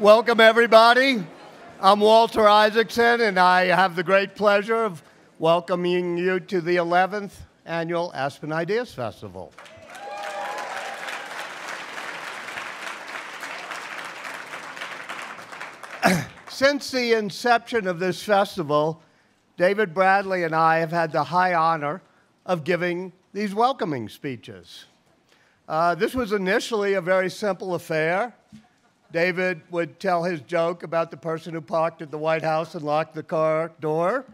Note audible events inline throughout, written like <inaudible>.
Welcome, everybody. I'm Walter Isaacson, and I have the great pleasure of welcoming you to the 11th annual Aspen Ideas Festival. <clears throat> Since the inception of this festival, David Bradley and I have had the high honor of giving these welcoming speeches. Uh, this was initially a very simple affair. David would tell his joke about the person who parked at the White House and locked the car door.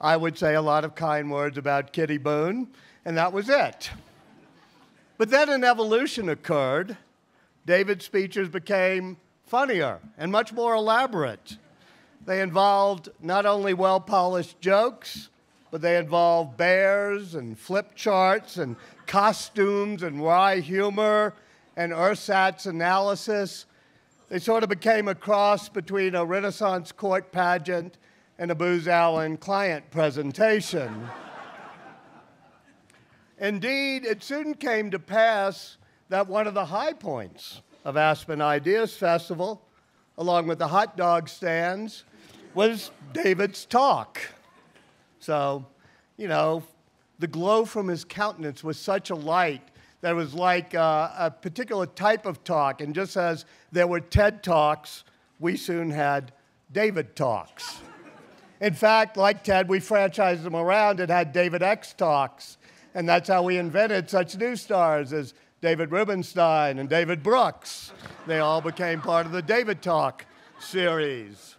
I would say a lot of kind words about Kitty Boone, and that was it. But then an evolution occurred. David's speeches became funnier and much more elaborate. They involved not only well polished jokes, but they involved bears and flip charts and costumes and wry humor and ersatz analysis they sort of became a cross between a Renaissance court pageant and a Booz Allen client presentation. <laughs> Indeed, it soon came to pass that one of the high points of Aspen Ideas Festival, along with the hot dog stands, was David's talk. So, you know, the glow from his countenance was such a light that was like uh, a particular type of talk. And just as there were TED Talks, we soon had David Talks. In fact, like TED, we franchised them around and had David X Talks. And that's how we invented such new stars as David Rubenstein and David Brooks. They all became part of the David Talk series.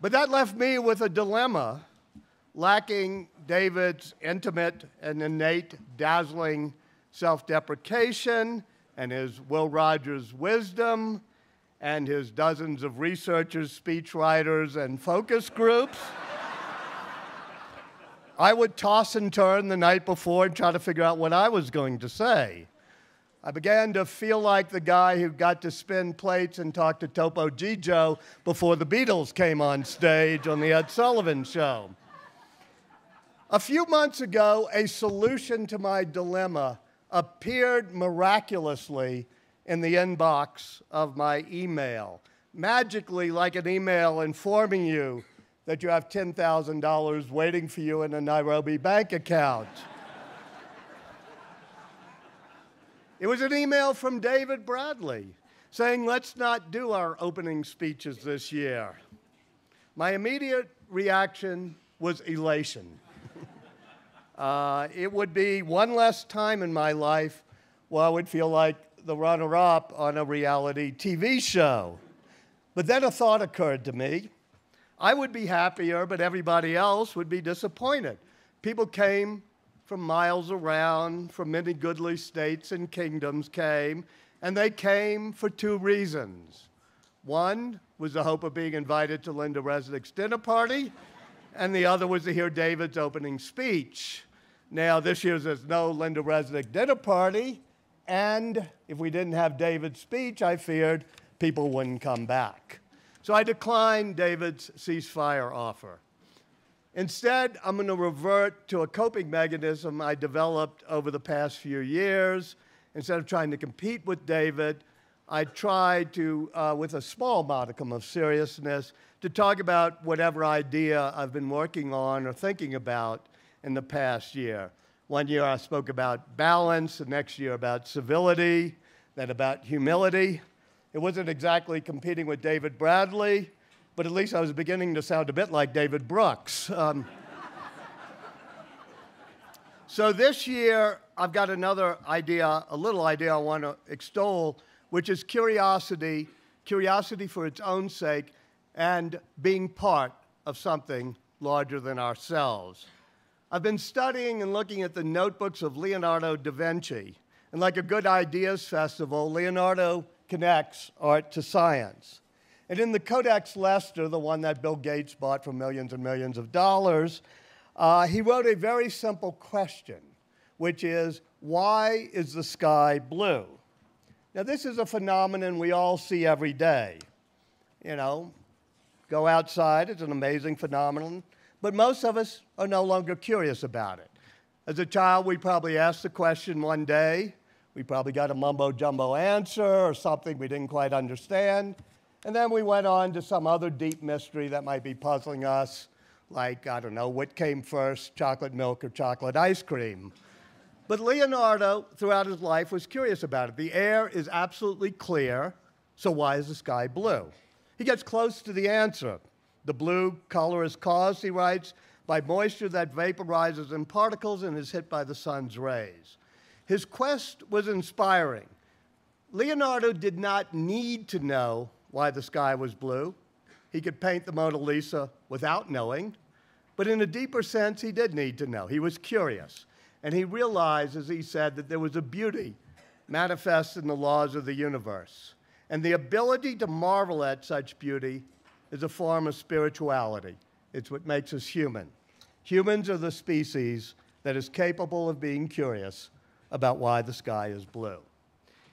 But that left me with a dilemma, lacking David's intimate and innate dazzling self deprecation and his Will Rogers wisdom and his dozens of researchers, speechwriters, and focus groups. <laughs> I would toss and turn the night before and try to figure out what I was going to say. I began to feel like the guy who got to spin plates and talk to Topo Gigio before the Beatles came on stage on the Ed Sullivan Show. A few months ago, a solution to my dilemma appeared miraculously in the inbox of my email, magically, like an email informing you that you have $10,000 waiting for you in a Nairobi bank account. it was an email from David Bradley saying, let's not do our opening speeches this year. My immediate reaction was elation. Uh, it would be one less time in my life where I would feel like the runner up on a reality TV show. But then a thought occurred to me. I would be happier, but everybody else would be disappointed. People came from miles around, from many goodly states and kingdoms came, and they came for two reasons. One was the hope of being invited to Lynda Resnick's dinner party, and the other was to hear David's opening speech. Now, this year there's no Lynda Resnick dinner party, and if we didn't have David's speech, I feared people wouldn't come back. So I declined David's ceasefire offer. Instead, I'm going to revert to a coping mechanism I developed over the past few years. Instead of trying to compete with David, I tried to, uh, with a small modicum of seriousness, to talk about whatever idea I've been working on or thinking about in the past year. One year I spoke about balance, the next year about civility, then about humility. It wasn't exactly competing with David Bradley, but at least I was beginning to sound a bit like David Brooks. Um, <laughs> so this year, I've got another idea, a little idea I want to extol, which is curiosity, curiosity for its own sake, and being part of something larger than ourselves. I've been studying and looking at the notebooks of Leonardo da Vinci. And like a good ideas festival, Leonardo connects art to science. And in the Codex Leicester, the one that Bill Gates bought for millions and millions of dollars, uh, he wrote a very simple question, which is why is the sky blue? Now, this is a phenomenon we all see every day. You know, go outside, it's an amazing phenomenon but most of us are no longer curious about it. As a child, we probably asked the question one day. We probably got a mumbo jumbo answer or something we didn't quite understand. And then we went on to some other deep mystery that might be puzzling us, like, I don't know, what came first, chocolate milk or chocolate ice cream? But Leonardo, throughout his life, was curious about it. The air is absolutely clear, so why is the sky blue? He gets close to the answer. The blue color is caused, he writes, by moisture that vaporizes in particles and is hit by the sun's rays. His quest was inspiring. Leonardo did not need to know why the sky was blue. He could paint the Mona Lisa without knowing, but in a deeper sense, he did need to know. He was curious, and he realized, as he said, that there was a beauty manifest in the laws of the universe. And the ability to marvel at such beauty is a form of spirituality. It's what makes us human. Humans are the species that is capable of being curious about why the sky is blue.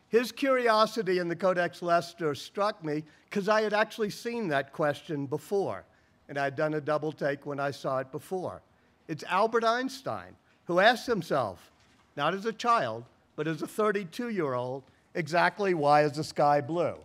His curiosity in the Codex Leicester struck me because I had actually seen that question before, and I'd done a double take when I saw it before. It's Albert Einstein who asked himself, not as a child, but as a 32 year old, exactly why is the sky blue?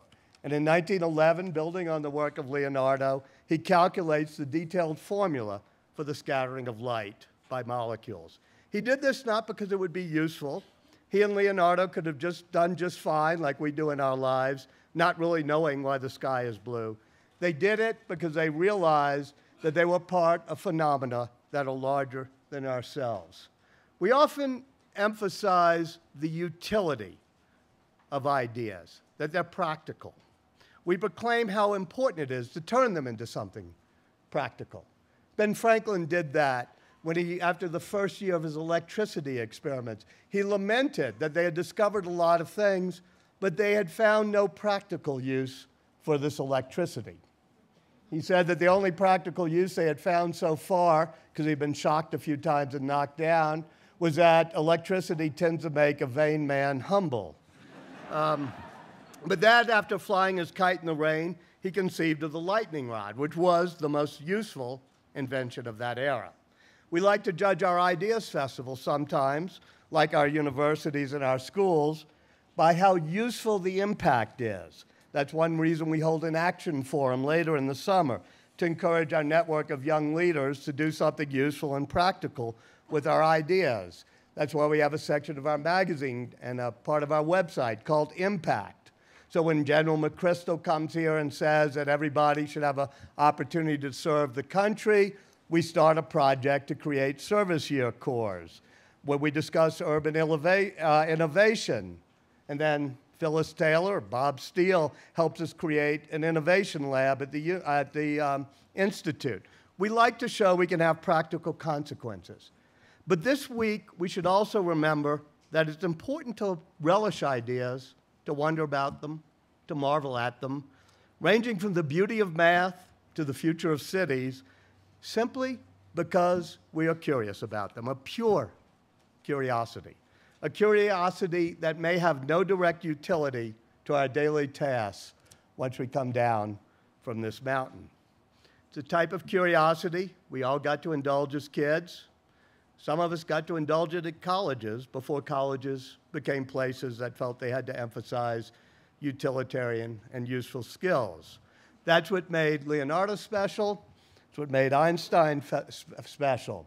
And in 1911, building on the work of Leonardo, he calculates the detailed formula for the scattering of light by molecules. He did this not because it would be useful. He and Leonardo could have just done just fine, like we do in our lives, not really knowing why the sky is blue. They did it because they realized that they were part of phenomena that are larger than ourselves. We often emphasize the utility of ideas, that they're practical. We proclaim how important it is to turn them into something practical. Ben Franklin did that when he, after the first year of his electricity experiments, he lamented that they had discovered a lot of things, but they had found no practical use for this electricity. He said that the only practical use they had found so far, because he'd been shocked a few times and knocked down, was that electricity tends to make a vain man humble. Um, but that, after flying his kite in the rain, he conceived of the lightning rod, which was the most useful invention of that era. We like to judge our Ideas Festival sometimes, like our universities and our schools, by how useful the impact is. That's one reason we hold an action forum later in the summer to encourage our network of young leaders to do something useful and practical with our ideas. That's why we have a section of our magazine and a part of our website called Impact. So when General McChrystal comes here and says that everybody should have an opportunity to serve the country, we start a project to create service year corps where we discuss urban uh, innovation. And then Phyllis Taylor, Bob Steel helps us create an innovation lab at the, at the um, Institute. We like to show we can have practical consequences. But this week, we should also remember that it's important to relish ideas to wonder about them, to marvel at them, ranging from the beauty of math to the future of cities, simply because we are curious about them, a pure curiosity, a curiosity that may have no direct utility to our daily tasks once we come down from this mountain. It's a type of curiosity we all got to indulge as kids. Some of us got to indulge it at colleges before colleges became places that felt they had to emphasize utilitarian and useful skills. That's what made Leonardo special. It's what made Einstein special.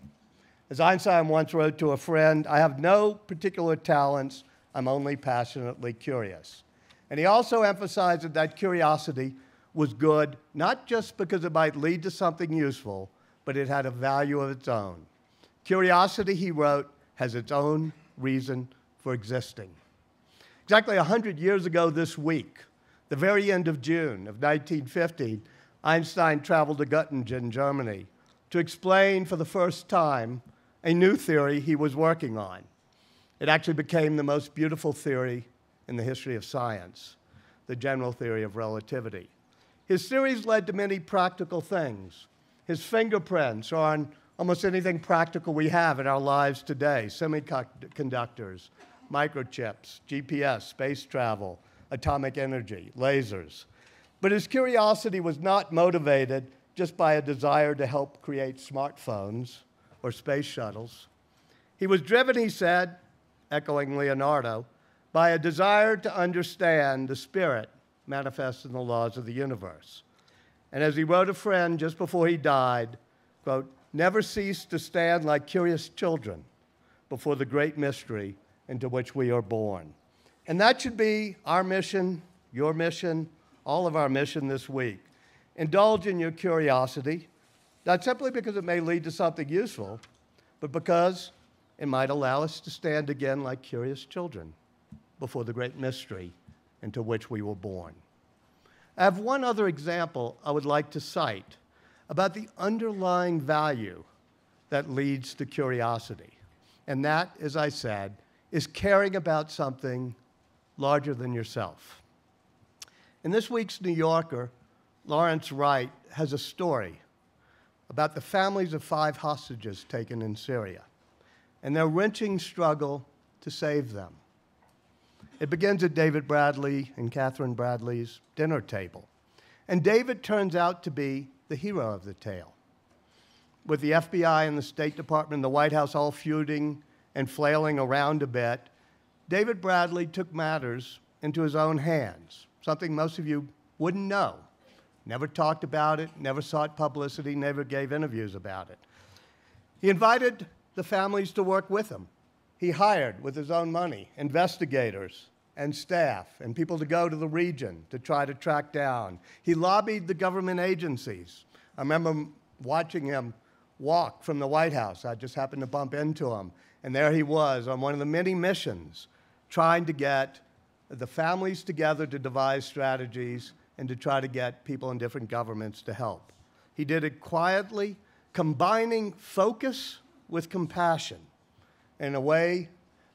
As Einstein once wrote to a friend, I have no particular talents, I'm only passionately curious. And he also emphasized that that curiosity was good, not just because it might lead to something useful, but it had a value of its own. Curiosity, he wrote, has its own reason for existing. Exactly 100 years ago this week, the very end of June of 1950, Einstein traveled to Göttingen, Germany, to explain for the first time a new theory he was working on. It actually became the most beautiful theory in the history of science, the general theory of relativity. His theories led to many practical things. His fingerprints are on almost anything practical we have in our lives today semiconductors, microchips, GPS, space travel, atomic energy, lasers. But his curiosity was not motivated just by a desire to help create smartphones or space shuttles. He was driven, he said, echoing Leonardo, by a desire to understand the spirit manifest in the laws of the universe. And as he wrote a friend just before he died, quote, never cease to stand like curious children before the great mystery into which we are born. And that should be our mission, your mission, all of our mission this week. Indulge in your curiosity, not simply because it may lead to something useful, but because it might allow us to stand again like curious children before the great mystery into which we were born. I have one other example I would like to cite about the underlying value that leads to curiosity. And that, as I said, is caring about something larger than yourself. In this week's New Yorker, Lawrence Wright has a story about the families of five hostages taken in Syria and their wrenching struggle to save them. It begins at David Bradley and Catherine Bradley's dinner table. And David turns out to be the hero of the tale. With the FBI and the State Department and the White House all feuding and flailing around a bit, David Bradley took matters into his own hands, something most of you wouldn't know. Never talked about it, never sought publicity, never gave interviews about it. He invited the families to work with him. He hired, with his own money, investigators and staff and people to go to the region to try to track down. He lobbied the government agencies. I remember watching him walk from the White House. I just happened to bump into him. And there he was on one of the many missions trying to get the families together to devise strategies and to try to get people in different governments to help. He did it quietly, combining focus with compassion in a way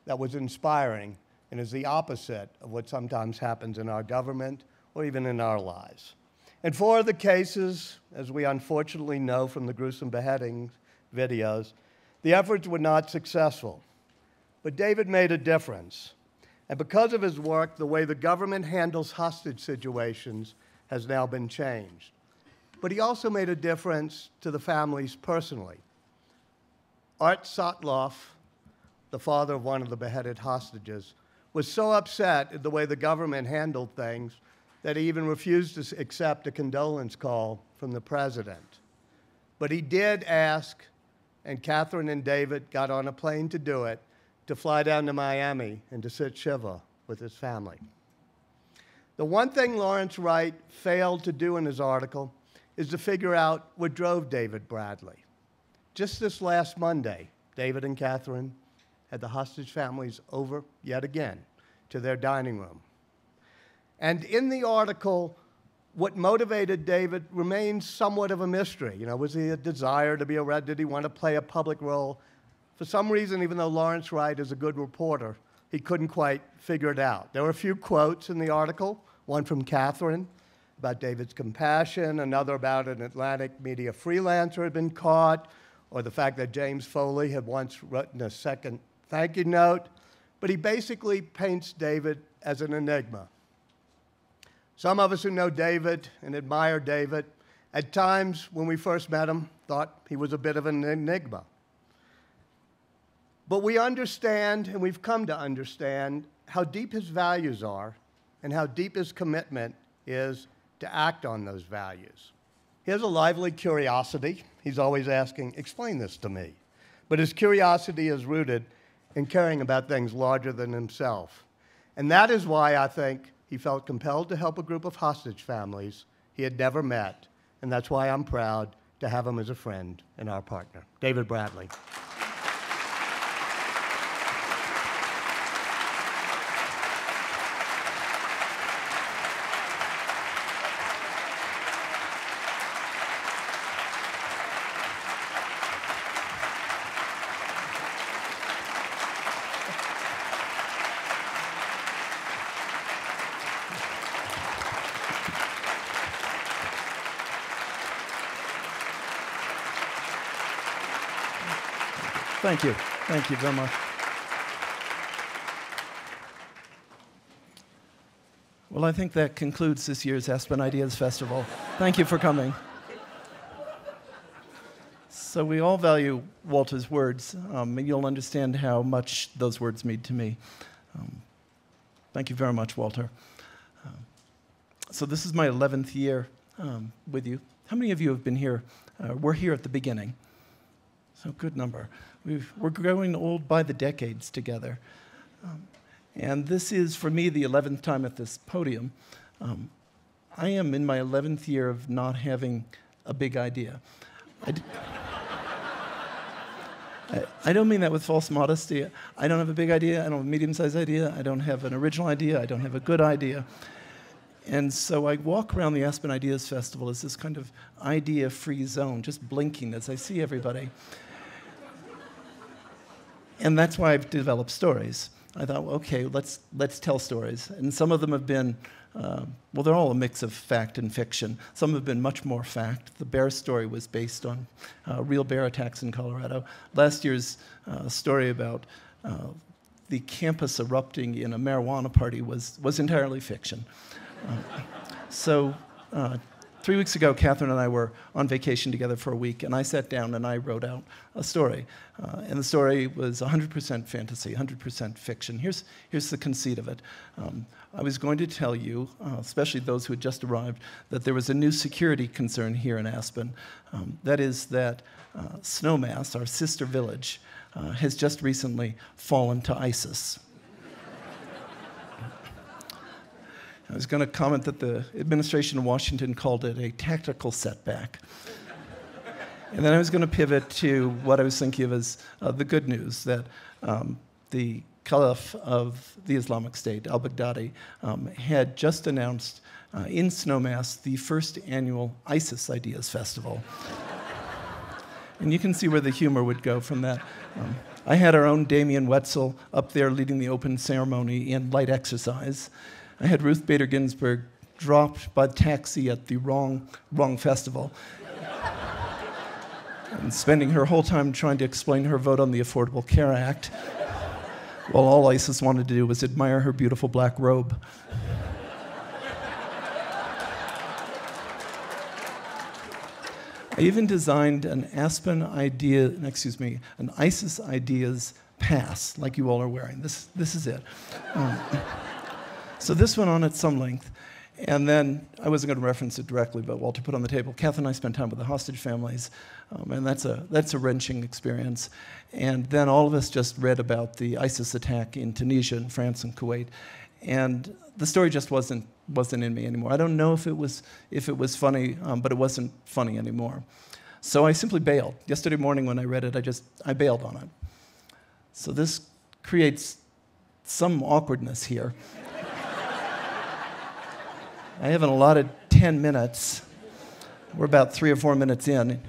that was inspiring and is the opposite of what sometimes happens in our government or even in our lives. In four of the cases, as we unfortunately know from the gruesome beheadings videos, the efforts were not successful. But David made a difference. And because of his work, the way the government handles hostage situations has now been changed. But he also made a difference to the families personally. Art Sotloff, the father of one of the beheaded hostages, was so upset at the way the government handled things that he even refused to accept a condolence call from the president. But he did ask, and Catherine and David got on a plane to do it, to fly down to Miami and to sit Shiva with his family. The one thing Lawrence Wright failed to do in his article is to figure out what drove David Bradley. Just this last Monday, David and Catherine had the hostage families over yet again to their dining room. And in the article, what motivated David remains somewhat of a mystery. You know, was he a desire to be a red? Did he want to play a public role? For some reason, even though Lawrence Wright is a good reporter, he couldn't quite figure it out. There were a few quotes in the article, one from Catherine about David's compassion, another about an Atlantic media freelancer had been caught, or the fact that James Foley had once written a second thank you note, but he basically paints David as an enigma. Some of us who know David and admire David, at times when we first met him, thought he was a bit of an enigma. But we understand, and we've come to understand, how deep his values are and how deep his commitment is to act on those values. He has a lively curiosity. He's always asking, Explain this to me. But his curiosity is rooted and caring about things larger than himself. And that is why I think he felt compelled to help a group of hostage families he had never met. And that's why I'm proud to have him as a friend and our partner. David Bradley. Thank you. Thank you very much. Well, I think that concludes this year's Aspen Ideas Festival. Thank you for coming. So, we all value Walter's words. Um, you'll understand how much those words mean to me. Um, thank you very much, Walter. Um, so this is my 11th year um, with you. How many of you have been here? Uh, we're here at the beginning. So, good number. we are growing old by the decades together. Um, and this is, for me, the 11th time at this podium. Um, I am in my 11th year of not having a big idea. I d- <laughs> I, I don't mean that with false modesty. I don't have a big idea. I don't have a medium sized idea. I don't have an original idea. I don't have a good idea. And so I walk around the Aspen Ideas Festival as this kind of idea free zone, just blinking as I see everybody. And that's why I've developed stories. I thought, well, okay, let's, let's tell stories. And some of them have been, uh, well, they're all a mix of fact and fiction. Some have been much more fact. The bear story was based on uh, real bear attacks in Colorado. Last year's uh, story about uh, the campus erupting in a marijuana party was, was entirely fiction. Uh, so, uh, three weeks ago, Catherine and I were on vacation together for a week, and I sat down and I wrote out a story. Uh, and the story was 100% fantasy, 100% fiction. Here's, here's the conceit of it. Um, I was going to tell you, uh, especially those who had just arrived, that there was a new security concern here in Aspen. Um, that is, that uh, Snowmass, our sister village, uh, has just recently fallen to ISIS. I was going to comment that the administration in Washington called it a tactical setback. and then I was going to pivot to what I was thinking of as uh, the good news that um, the Caliph of the Islamic State, al Baghdadi, um, had just announced uh, in Snowmass the first annual ISIS Ideas Festival. and you can see where the humor would go from that. Um, I had our own Damian Woetzel up there leading the open ceremony in light exercise. I had Ruth Bader Ginsburg dropped by taxi at the wrong, wrong festival. and spending her whole time trying to explain her vote on the Affordable Care Act, while all ISIS wanted to do was admire her beautiful black robe. I even designed an Aspen idea, excuse me, an ISIS ideas pass, like you all are wearing. This, this is it. Um, so this went on at some length. And then I wasn't going to reference it directly, but Walter put on the table. Kath and I spent time with the hostage families, um, and that's a that's a wrenching experience. And then all of us just read about the ISIS attack in Tunisia and France and Kuwait, and the story just wasn't wasn't in me anymore. I don't know if it was if it was funny, um, but it wasn't funny anymore. So I simply bailed. Yesterday morning when I read it, I just I bailed on it. So this creates some awkwardness here. I have an allotted 10 minutes. We're about three or four minutes in.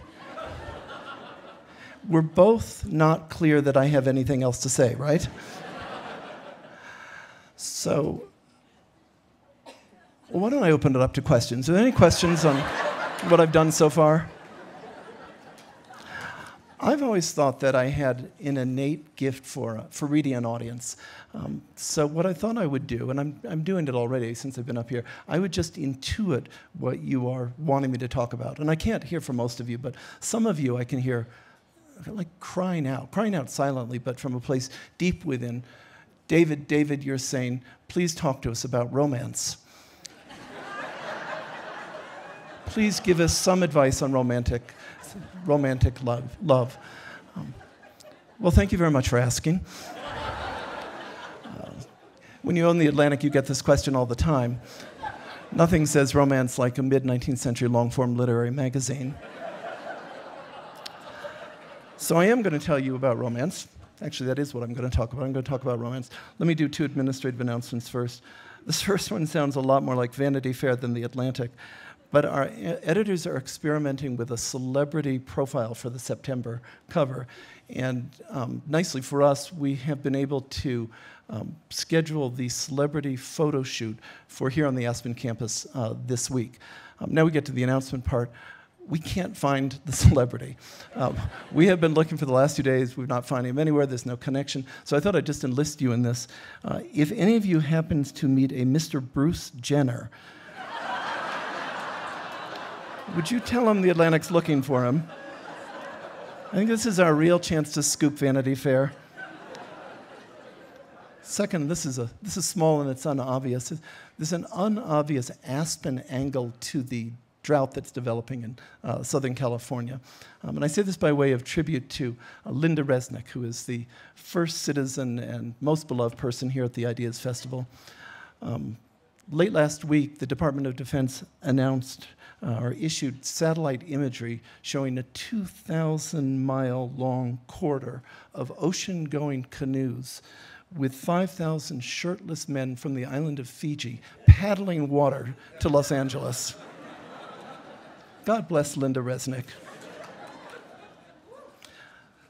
We're both not clear that I have anything else to say, right? So, why don't I open it up to questions? Are there any questions on what I've done so far? I've always thought that I had an innate gift for, for reading an audience. Um, so, what I thought I would do, and I'm, I'm doing it already since I've been up here, I would just intuit what you are wanting me to talk about. And I can't hear from most of you, but some of you I can hear like crying out, crying out silently, but from a place deep within. David, David, you're saying, please talk to us about romance. <laughs> please give us some advice on romantic romantic love. love. Um, well, thank you very much for asking. <laughs> Uh, when you own the Atlantic, you get this question all the time. Nothing says romance like a mid 19th century long form literary magazine. So I am going to tell you about romance. Actually, that is what I'm going to talk about. I'm going to talk about romance. Let me do two administrative announcements first. This <laughs> first one sounds a lot more like Vanity Fair than The Atlantic. But our editors are experimenting with a celebrity profile for the September cover. And um, nicely for us, we have been able to um, schedule the celebrity photo shoot for here on the Aspen campus uh, this week. Um, now we get to the announcement part. We can't find the <laughs> celebrity. Um, we have been looking for the last two days. We've not found him anywhere. There's no connection. So I thought I'd just enlist you in this. Uh, if any of you happens to meet a Mr. Bruce Jenner, would you tell him the Atlantic's looking for him? I think this is our real chance to scoop Vanity Fair. Second, this is, a, this is small and it's unobvious. There's an unobvious aspen angle to the drought that's developing in uh, Southern California. Um, and I say this by way of tribute to uh, Lynda Resnick, who is the first citizen and most beloved person here at the Ideas Festival. Um, late last week, the Department of Defense announced uh, or issued satellite imagery showing a 2,000 mile long corridor of ocean going canoes with 5,000 shirtless men from the island of Fiji paddling water to Los Angeles. God bless Lynda Resnick.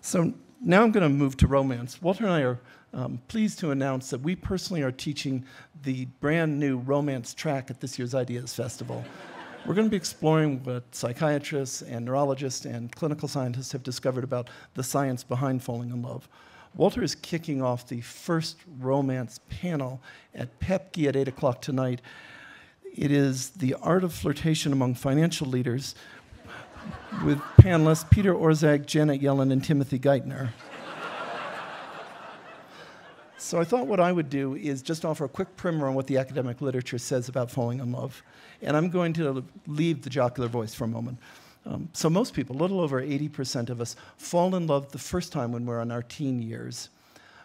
So now I'm going to move to romance. Walter and I are um, pleased to announce that we personally are teaching the brand new romance track at this year's Ideas Festival. We're going to be exploring what psychiatrists and neurologists and clinical scientists have discovered about the science behind falling in love. Walter is kicking off the first romance panel at Paepcke at 8 o'clock tonight. It is the art of flirtation among financial leaders with panelists Peter Orszag, Janet Yellen, and Timothy Geithner. So I thought what I would do is just offer a quick primer on what the academic literature says about falling in love. And I'm going to leave the jocular voice for a moment. Um, so most people, a little over 80% of us, fall in love the first time when we're in our teen years.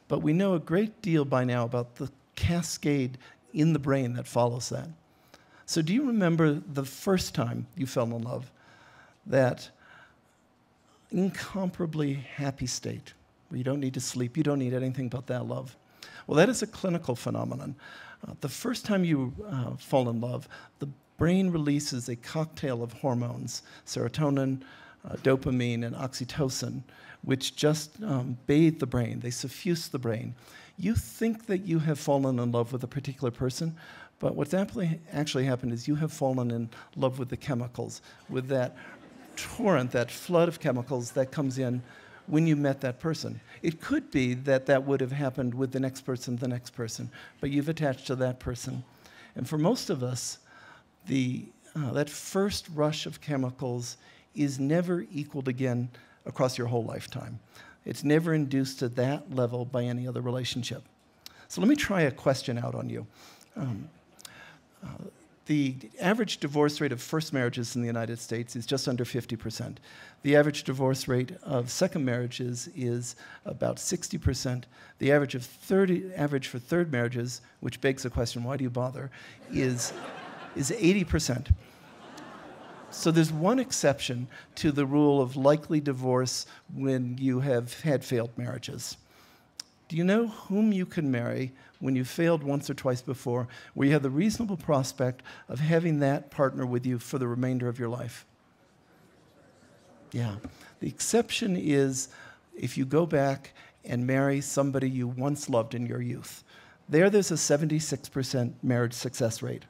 But we know a great deal by now about the cascade in the brain that follows that. So do you remember the first time you fell in love? That incomparably happy state where you don't need to sleep, you don't need anything but that love. Well, that is a clinical phenomenon. Uh, the first time you uh, fall in love, the brain releases a cocktail of hormones serotonin, uh, dopamine, and oxytocin, which just um, bathe the brain, they suffuse the brain. You think that you have fallen in love with a particular person, but what's actually happened is you have fallen in love with the chemicals, with that torrent, that flood of chemicals that comes in when you met that person. It could be that that would have happened with the next person, the next person, but you've attached to that person. And for most of us, the, uh, that first rush of chemicals is never equaled again across your whole lifetime. It's never induced to that level by any other relationship. So let me try a question out on you. Um, uh, the average divorce rate of first marriages in the United States is just under 50%. The average divorce rate of second marriages is about 60%. The average of 30 average for third marriages, which begs the question, why do you bother, is is 80%. So there's one exception to the rule of likely divorce when you have had failed marriages. Do you know whom you can marry when you failed once or twice before, where you have the reasonable prospect of having that partner with you for the remainder of your life? Yeah. The exception is if you go back and marry somebody you once loved in your youth. There, there's a 76% marriage success rate.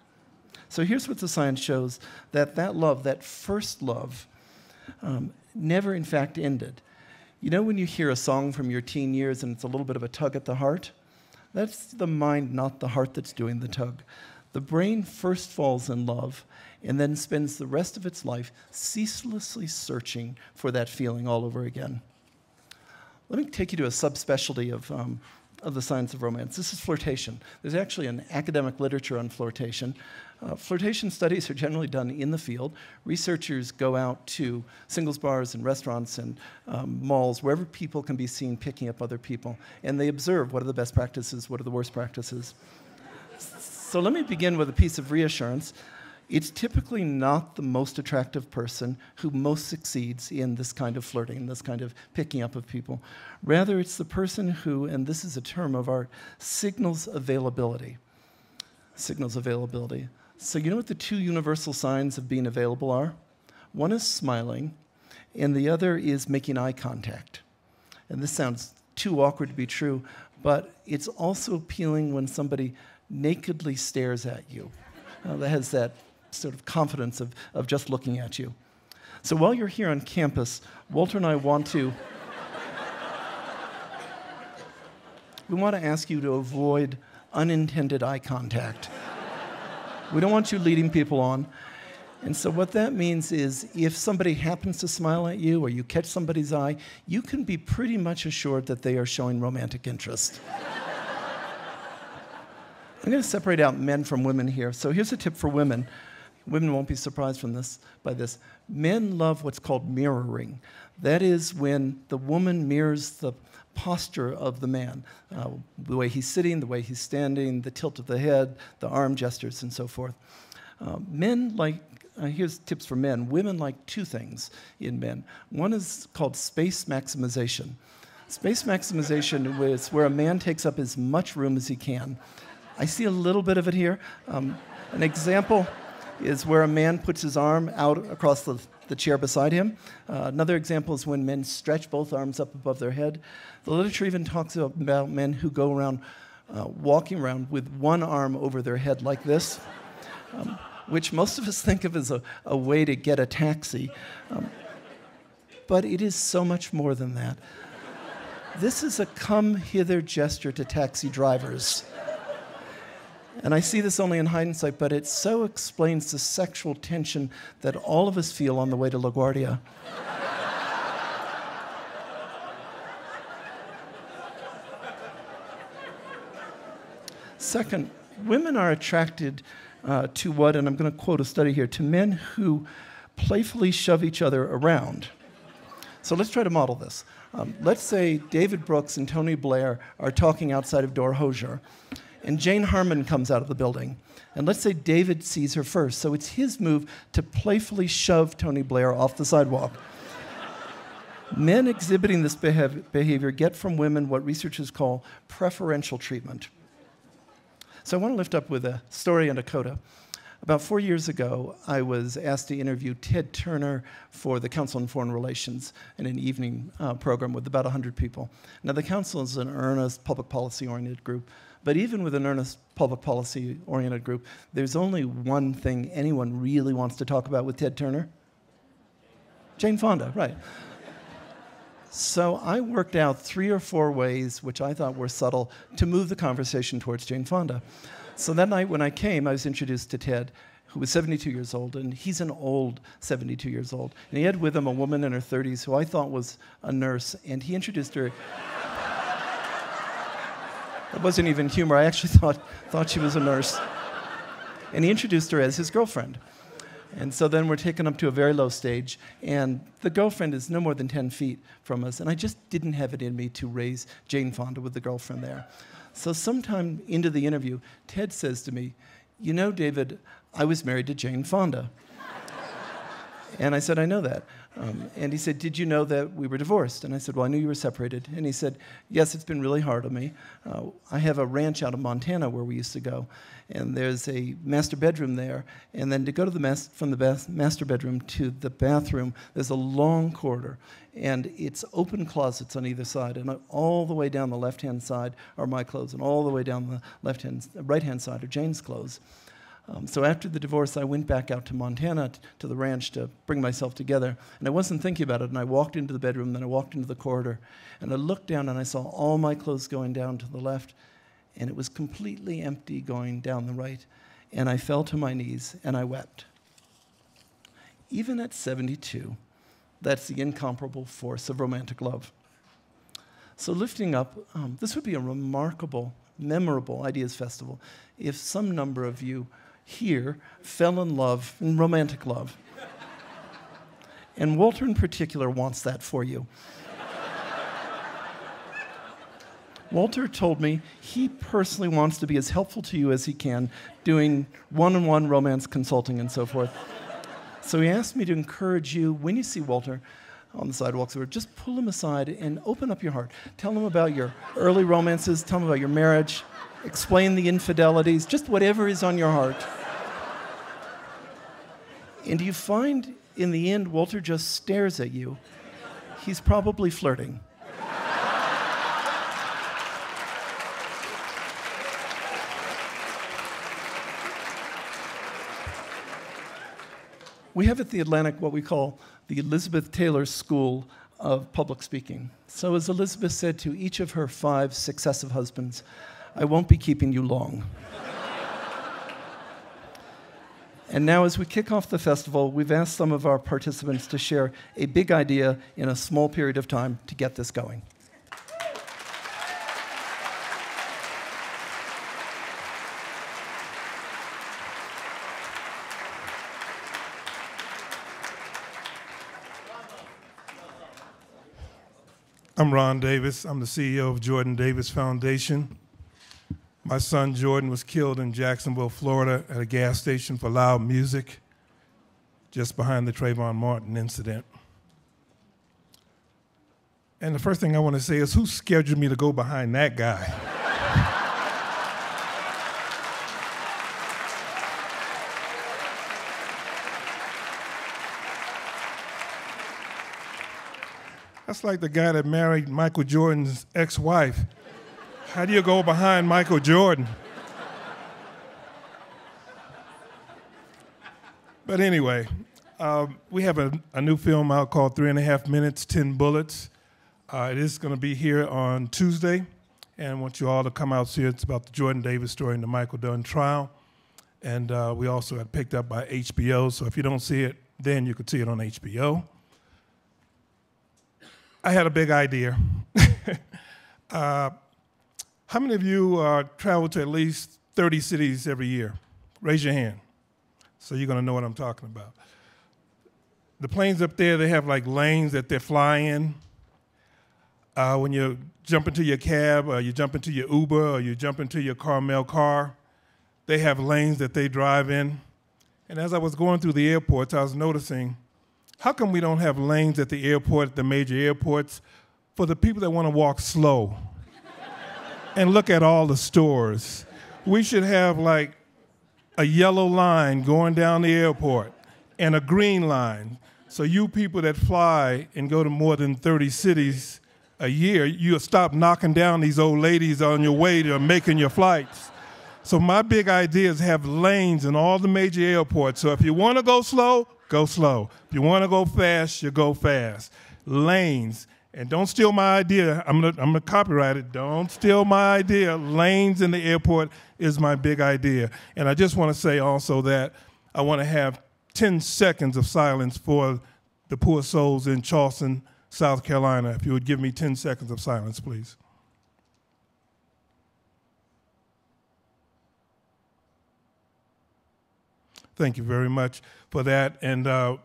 So here's what the science shows that that love, that first love, um, never in fact ended. You know when you hear a song from your teen years and it's a little bit of a tug at the heart? That's the mind, not the heart, that's doing the tug. The brain first falls in love and then spends the rest of its life ceaselessly searching for that feeling all over again. Let me take you to a subspecialty of, um, of the science of romance. This is flirtation. There's actually an academic literature on flirtation. Uh, flirtation studies are generally done in the field. Researchers go out to singles bars and restaurants and um, malls, wherever people can be seen picking up other people, and they observe what are the best practices, what are the worst practices. So let me begin with a piece of reassurance. It's typically not the most attractive person who most succeeds in this kind of flirting, this kind of picking up of people. Rather, it's the person who, and this is a term of art, signals availability. Signals availability. So, you know what the two universal signs of being available are? One is smiling, and the other is making eye contact. And this sounds too awkward to be true, but it's also appealing when somebody nakedly stares at you. Uh, that has that sort of confidence of, of just looking at you. So while you're here on campus, Walter and I want to. we want to ask you to avoid unintended eye contact. We don't want you leading people on. And so, what that means is if somebody happens to smile at you or you catch somebody's eye, you can be pretty much assured that they are showing romantic interest. I'm going to separate out men from women here. So here's a tip for women. Women won't be surprised from this by this. Men love what's called mirroring. That is when the woman mirrors the posture of the man, uh, the way he's sitting, the way he's standing, the tilt of the head, the arm gestures, and so forth. Uh, men like, uh, here's tips for men. Women like two things in men. One is called space maximization. Space maximization is where a man takes up as much room as he can. I see a little bit of it here. Um, an example is where a man puts his arm out across the, the chair beside him. Uh, another example is when men stretch both arms up above their head. The literature even talks about men who go around uh, walking around with one arm over their head like this, um, which most of us think of as a, a way to get a taxi. Um, but it is so much more than that. This is a come hither gesture to taxi drivers. And I see this only in hindsight, but it so explains the sexual tension that all of us feel on the way to LaGuardia. Second, women are attracted uh, to what, and I'm going to quote a study here, to men who playfully shove each other around. So let's try to model this. Um, let's say David Brooks and Tony Blair are talking outside of Doerr-Hosier, and Jane Harman comes out of the building. And let's say David sees her first, so it's his move to playfully shove Tony Blair off the sidewalk. <laughs> Men exhibiting this behavior get from women what researchers call preferential treatment. So I want to lift up with a story and a coda. About four years ago, I was asked to interview Ted Turner for the Council on Foreign Relations in an evening uh, program with about 100 people. Now, the Council is an earnest public policy oriented group, but even with an earnest public policy oriented group, there's only one thing anyone really wants to talk about with Ted Turner Jane Fonda, right. So I worked out three or four ways, which I thought were subtle, to move the conversation towards Jane Fonda. So that night when I came, I was introduced to Ted, who was 72 years old, and he's an old 72 years old. And he had with him a woman in her 30s who I thought was a nurse, and he introduced her. It wasn't even humor. I actually <laughs> thought, thought she was a nurse. And he introduced her as his girlfriend. And so then we're taken up to a very low stage, and the girlfriend is no more than 10 feet from us. And I just didn't have it in me to raise Jane Fonda with the girlfriend there. So, sometime into the interview, Ted says to me, You know, David, I was married to Jane Fonda. And I said, I know that. Um, and he said, Did you know that we were divorced? And I said, Well, I knew you were separated. And he said, Yes, it's been really hard on me. Uh, I have a ranch out of Montana where we used to go, and there's a master bedroom there. And then to go to the mas- from the bath- master bedroom to the bathroom, there's a long corridor and it's open closets on either side. And all the way down the left hand side are my clothes, and all the way down the left hand, right hand side are Jane's clothes. Um, so after the divorce, I went back out to Montana to the ranch to bring myself together. And I wasn't thinking about it. And I walked into the bedroom, then I walked into the corridor, and I looked down and I saw all my clothes going down to the left, and it was completely empty going down the right. And I fell to my knees and I wept. Even at 72, that's the incomparable force of romantic love. So, lifting up, um, this would be a remarkable, memorable Ideas Festival if some number of you here fell in love, in romantic love. and Walter, in particular, wants that for you. Walter told me he personally wants to be as helpful to you as he can, doing one on one romance consulting and so forth. So he asked me to encourage you when you see Walter on the sidewalks, or just pull him aside and open up your heart. Tell him about your early romances, tell him about your marriage, explain the infidelities, just whatever is on your heart. And you find in the end, Walter just stares at you. He's probably flirting. we have at the Atlantic what we call the Elizabeth Taylor School of Public Speaking. So, as Elizabeth said to each of her five successive husbands, I won't be keeping you long. <laughs> and now, as we kick off the festival, we've asked some of our participants to share a big idea in a small period of time to get this going. I'm Ron Davis. I'm the CEO of Jordan Davis Foundation. My son Jordan was killed in Jacksonville, Florida, at a gas station for loud music, just behind the Trayvon Martin incident. And the first thing I want to say is who scheduled me to go behind that guy? That's like the guy that married Michael Jordan's ex wife. How do you go behind Michael Jordan? But anyway, um, we have a, a, new film out called Three and a Half Minutes, 10 Bullets. Uh, it is going to be here on Tuesday, and I want you all to come out see it. It's about the Jordan Davis story and the Michael Dunn trial. And uh, we also got picked up by HBO, so if you don't see it, then you could see it on HBO. I had a big idea. <laughs> uh, how many of you uh, travel to at least 30 cities every year? Raise your hand. So you're going to know what I'm talking about. The planes up there, they have like lanes that they're flying. Uh, when you jump into your cab, or you jump into your Uber, or you jump into your Carmel car, they have lanes that they drive in. And as I was going through the airports, I was noticing how come we don't have lanes at the airport, at the major airports, for the people that want to walk slow and look at all the stores? We should have like a yellow line going down the airport and a green line. So you people that fly and go to more than 30 cities a year, you'll stop knocking down these old ladies on your way to making your flights. So my big idea is have lanes in all the major airports. So if you want to go slow, go slow. If you want to go fast, you go fast. Lanes. And don't steal my idea. I'm gonna, I'm gonna copyright it. Don't steal my idea. Lanes in the airport is my big idea. And I just want to say also that I want to have 10 seconds of silence for the poor souls in Charleston, South Carolina. If you would give me 10 seconds of silence, please. Thank you very much for that. And uh,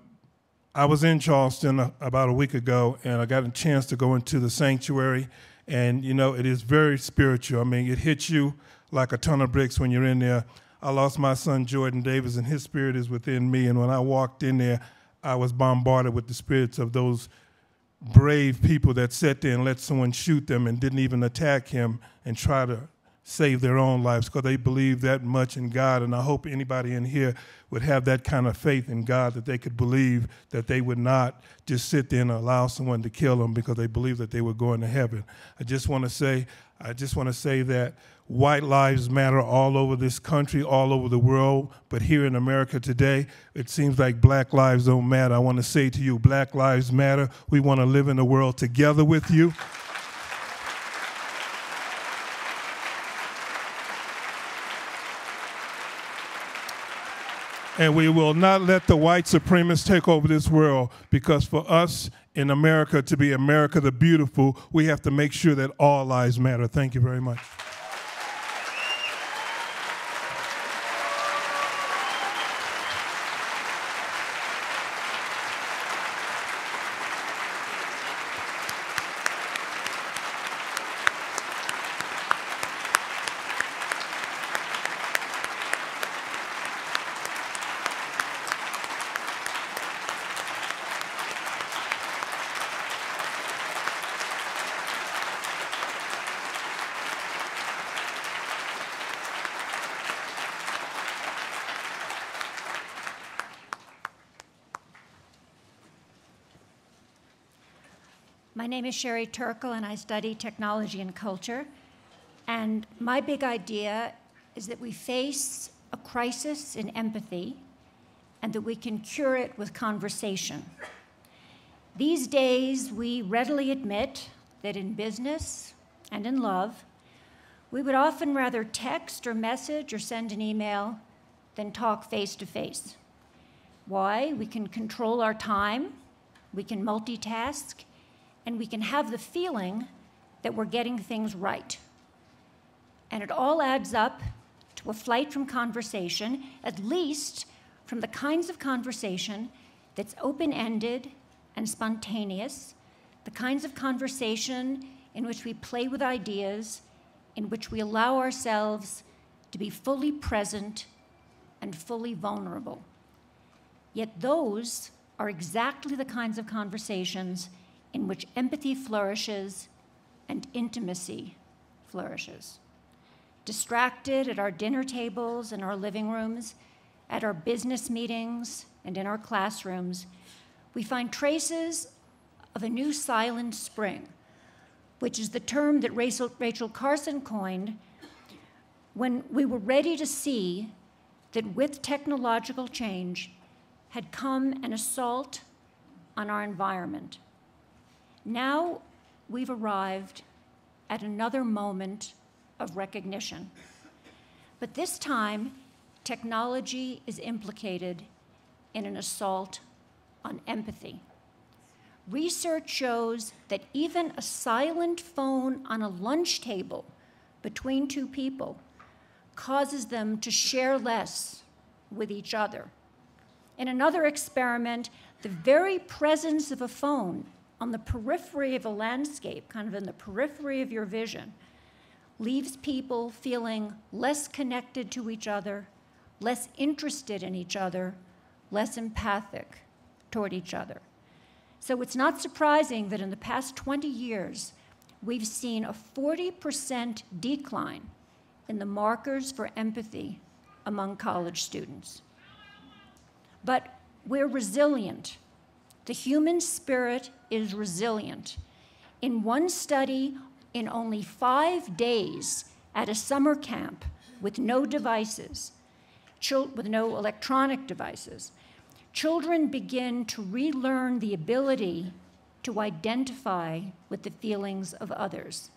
I was in Charleston uh, about a week ago, and I got a chance to go into the sanctuary. And, you know, it is very spiritual. I mean, it hits you like a ton of bricks when you're in there. I lost my son, Jordan Davis, and his spirit is within me. And when I walked in there, I was bombarded with the spirits of those brave people that sat there and let someone shoot them and didn't even attack him and try to save their own lives because they believe that much in God. And I hope anybody in here would have that kind of faith in God that they could believe that they would not just sit there and allow someone to kill them because they believe that they were going to heaven. I just want to say, I just want to say that white lives matter all over this country, all over the world, but here in America today, it seems like black lives don't matter. I want to say to you, black lives matter. We want to live in the world together with you. And we will not let the white supremacists take over this world because for us in America to be America the beautiful, we have to make sure that all lives matter. Thank you very much. My name is Sherry Turkle, and I study technology and culture. And my big idea is that we face a crisis in empathy and that we can cure it with conversation. These days, we readily admit that in business and in love, we would often rather text or message or send an email than talk face to face. Why? We can control our time, we can multitask, and we can have the feeling that we're getting things right. And it all adds up to a flight from conversation, at least from the kinds of conversation that's open ended and spontaneous, the kinds of conversation in which we play with ideas, in which we allow ourselves to be fully present and fully vulnerable. Yet those are exactly the kinds of conversations in which empathy flourishes and intimacy flourishes. Distracted at our dinner tables and our living rooms, at our business meetings, and in our classrooms, we find traces of a new silent spring, which is the term that Rachel, Carson coined when we were ready to see that with technological change had come an assault on our environment. Now we've arrived at another moment of recognition. But this time, technology is implicated in an assault on empathy. Research shows that even a silent phone on a lunch table between two people causes them to share less with each other. In another experiment, the very presence of a phone on the periphery of a landscape, kind of in the periphery of your vision, leaves people feeling less connected to each other, less interested in each other, less empathic toward each other. So it's not surprising that in the past 20 years, we've seen a 40% decline in the markers for empathy among college students. But we're resilient. The human spirit is resilient. In one study, in only five days at a summer camp with no devices, with no electronic devices, children begin to relearn the ability to identify with the feelings of others.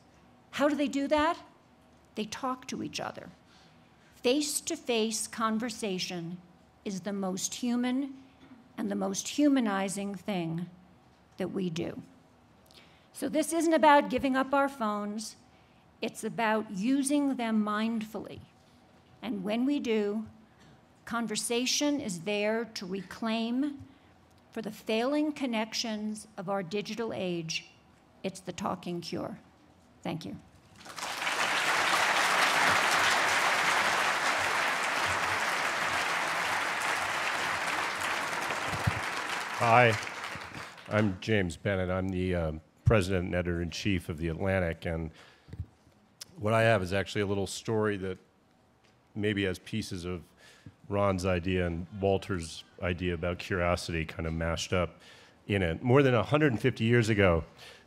How do they do that? They talk to each other. Face to face conversation is the most human and the most humanizing thing that we do. So, this isn't about giving up our phones, it's about using them mindfully. And when we do, conversation is there to reclaim for the failing connections of our digital age. It's the talking cure. Thank you. Hi, I'm James Bennet. I'm the um, president and editor in chief of The Atlantic. And what I have is actually a little story that maybe has pieces of Ron's idea and Walter's idea about curiosity kind of mashed up in it. More than 150 years ago,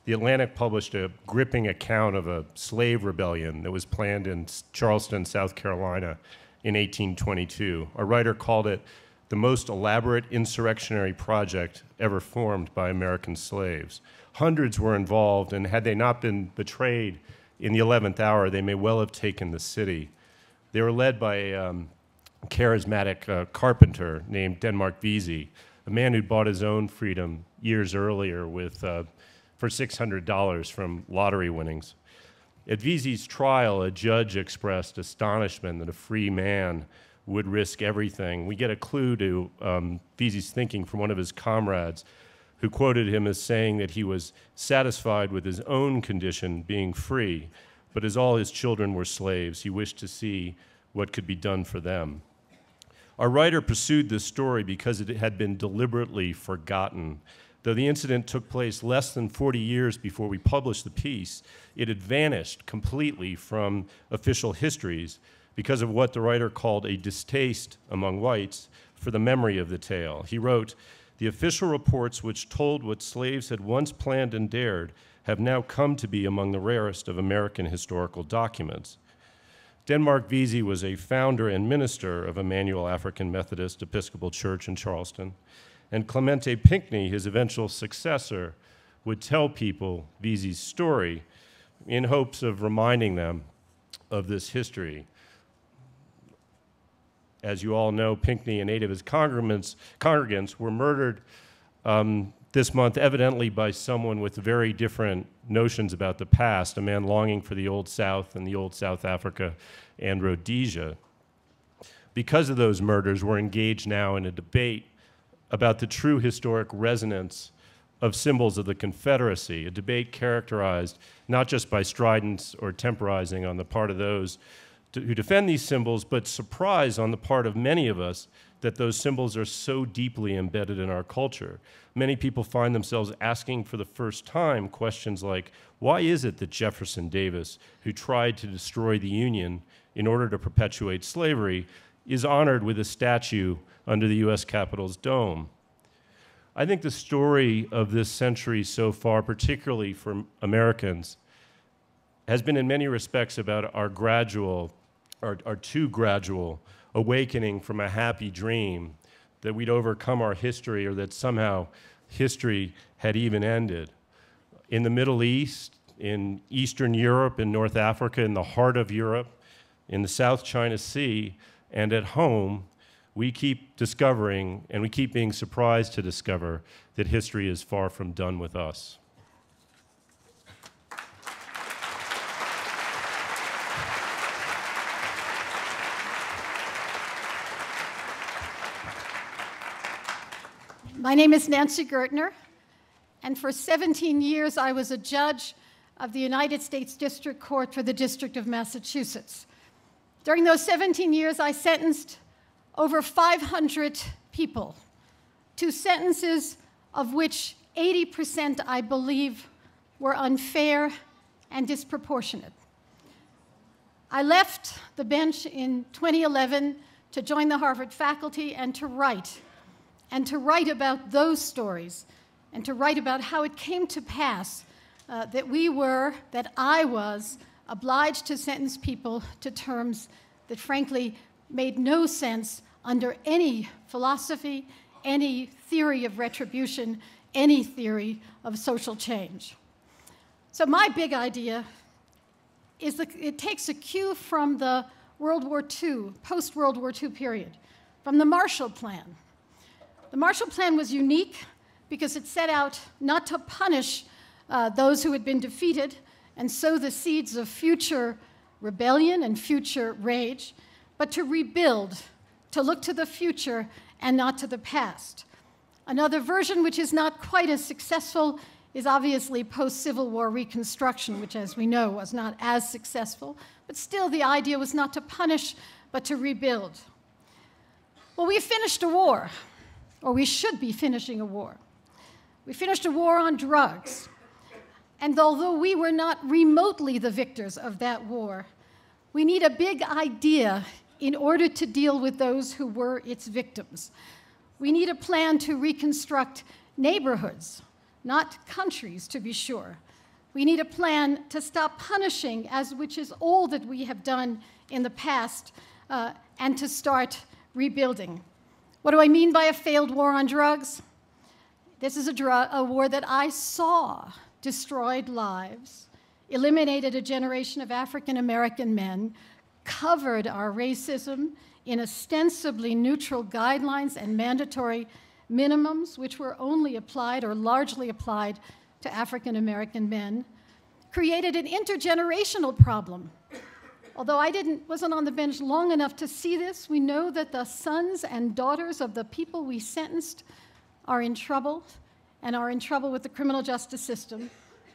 The Atlantic published a gripping account of a slave rebellion that was planned in Charleston, South Carolina in 1822. A writer called it the most elaborate insurrectionary project ever formed by American slaves. Hundreds were involved, and had they not been betrayed in the 11th hour, they may well have taken the city. They were led by a um, charismatic uh, carpenter named Denmark Vesey, a man who'd bought his own freedom years earlier with, uh, for $600 from lottery winnings. At Vesey's trial, a judge expressed astonishment that a free man would risk everything. We get a clue to um, Vesey's thinking from one of his comrades who quoted him as saying that he was satisfied with his own condition being free, but as all his children were slaves, he wished to see what could be done for them. Our writer pursued this story because it had been deliberately forgotten. Though the incident took place less than 40 years before we published the piece, it had vanished completely from official histories because of what the writer called a distaste among whites for the memory of the tale. He wrote, The official reports which told what slaves had once planned and dared have now come to be among the rarest of American historical documents. Denmark Vesey was a founder and minister of Emanuel African Methodist Episcopal Church in Charleston, and Clementa Pinckney, his eventual successor, would tell people Vesey's story in hopes of reminding them of this history as you all know, Pinckney and eight of his congregants were murdered um, this month, evidently by someone with very different notions about the past, a man longing for the Old South and the Old South Africa and Rhodesia. Because of those murders, we're engaged now in a debate about the true historic resonance of symbols of the Confederacy, a debate characterized not just by stridence or temporizing on the part of those who defend these symbols, but surprise on the part of many of us that those symbols are so deeply embedded in our culture. Many people find themselves asking for the first time questions like why is it that Jefferson Davis, who tried to destroy the Union in order to perpetuate slavery, is honored with a statue under the US Capitol's dome? I think the story of this century so far, particularly for Americans, has been in many respects about our gradual, our too gradual awakening from a happy dream that we'd overcome our history or that somehow history had even ended. In the Middle East, in Eastern Europe, in North Africa, in the heart of Europe, in the South China Sea, and at home, we keep discovering and we keep being surprised to discover that history is far from done with us. My name is Nancy Gertner, and for 17 years I was a judge of the United States District Court for the District of Massachusetts. During those 17 years, I sentenced over 500 people to sentences of which 80%, I believe, were unfair and disproportionate. I left the bench in 2011 to join the Harvard faculty and to write, and to write about those stories, and to write about how it came to pass uh, that we were, that I was, obliged to sentence people to terms that frankly made no sense under any philosophy, any theory of retribution, any theory of social change. So, my big idea is that it takes a cue from the World War II, post World War II period, from the Marshall Plan. The Marshall Plan was unique because it set out not to punish uh, those who had been defeated and sow the seeds of future rebellion and future rage, but to rebuild to look to the future and not to the past. Another version, which is not quite as successful, is obviously post Civil War Reconstruction, which, as we know, was not as successful. But still, the idea was not to punish, but to rebuild. Well, we finished a war, or we should be finishing a war. We finished a war on drugs. And although we were not remotely the victors of that war, we need a big idea in order to deal with those who were its victims. We need a plan to reconstruct neighborhoods, not countries, to be sure. We need a plan to stop punishing, as which is all that we have done in the past, uh, and to start rebuilding. What do I mean by a failed war on drugs? This is a, a war that I saw destroyed lives, eliminated a generation of African American men, covered our racism in ostensibly neutral guidelines and mandatory minimums, which were only applied or largely applied to African American men, created an intergenerational problem. Although I didn't, wasn't on the bench long enough to see this, we know that the sons and daughters of the people we sentenced are in trouble and are in trouble with the criminal justice system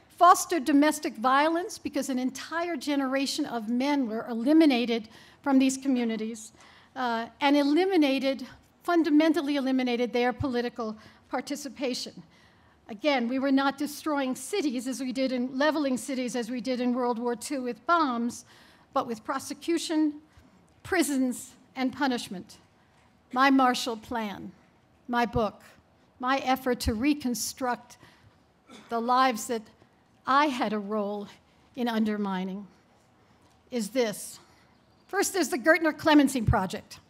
fostered domestic violence because an entire generation of men were eliminated from these communities uh, and eliminated, fundamentally eliminated their political participation. Again, we were not destroying cities as we did in leveling cities as we did in World War II with bombs, but with prosecution, prisons, and punishment. My Marshall Plan, my book, my effort to reconstruct the lives that I had a role in undermining is this. First, there's the Gertner Clemency Project.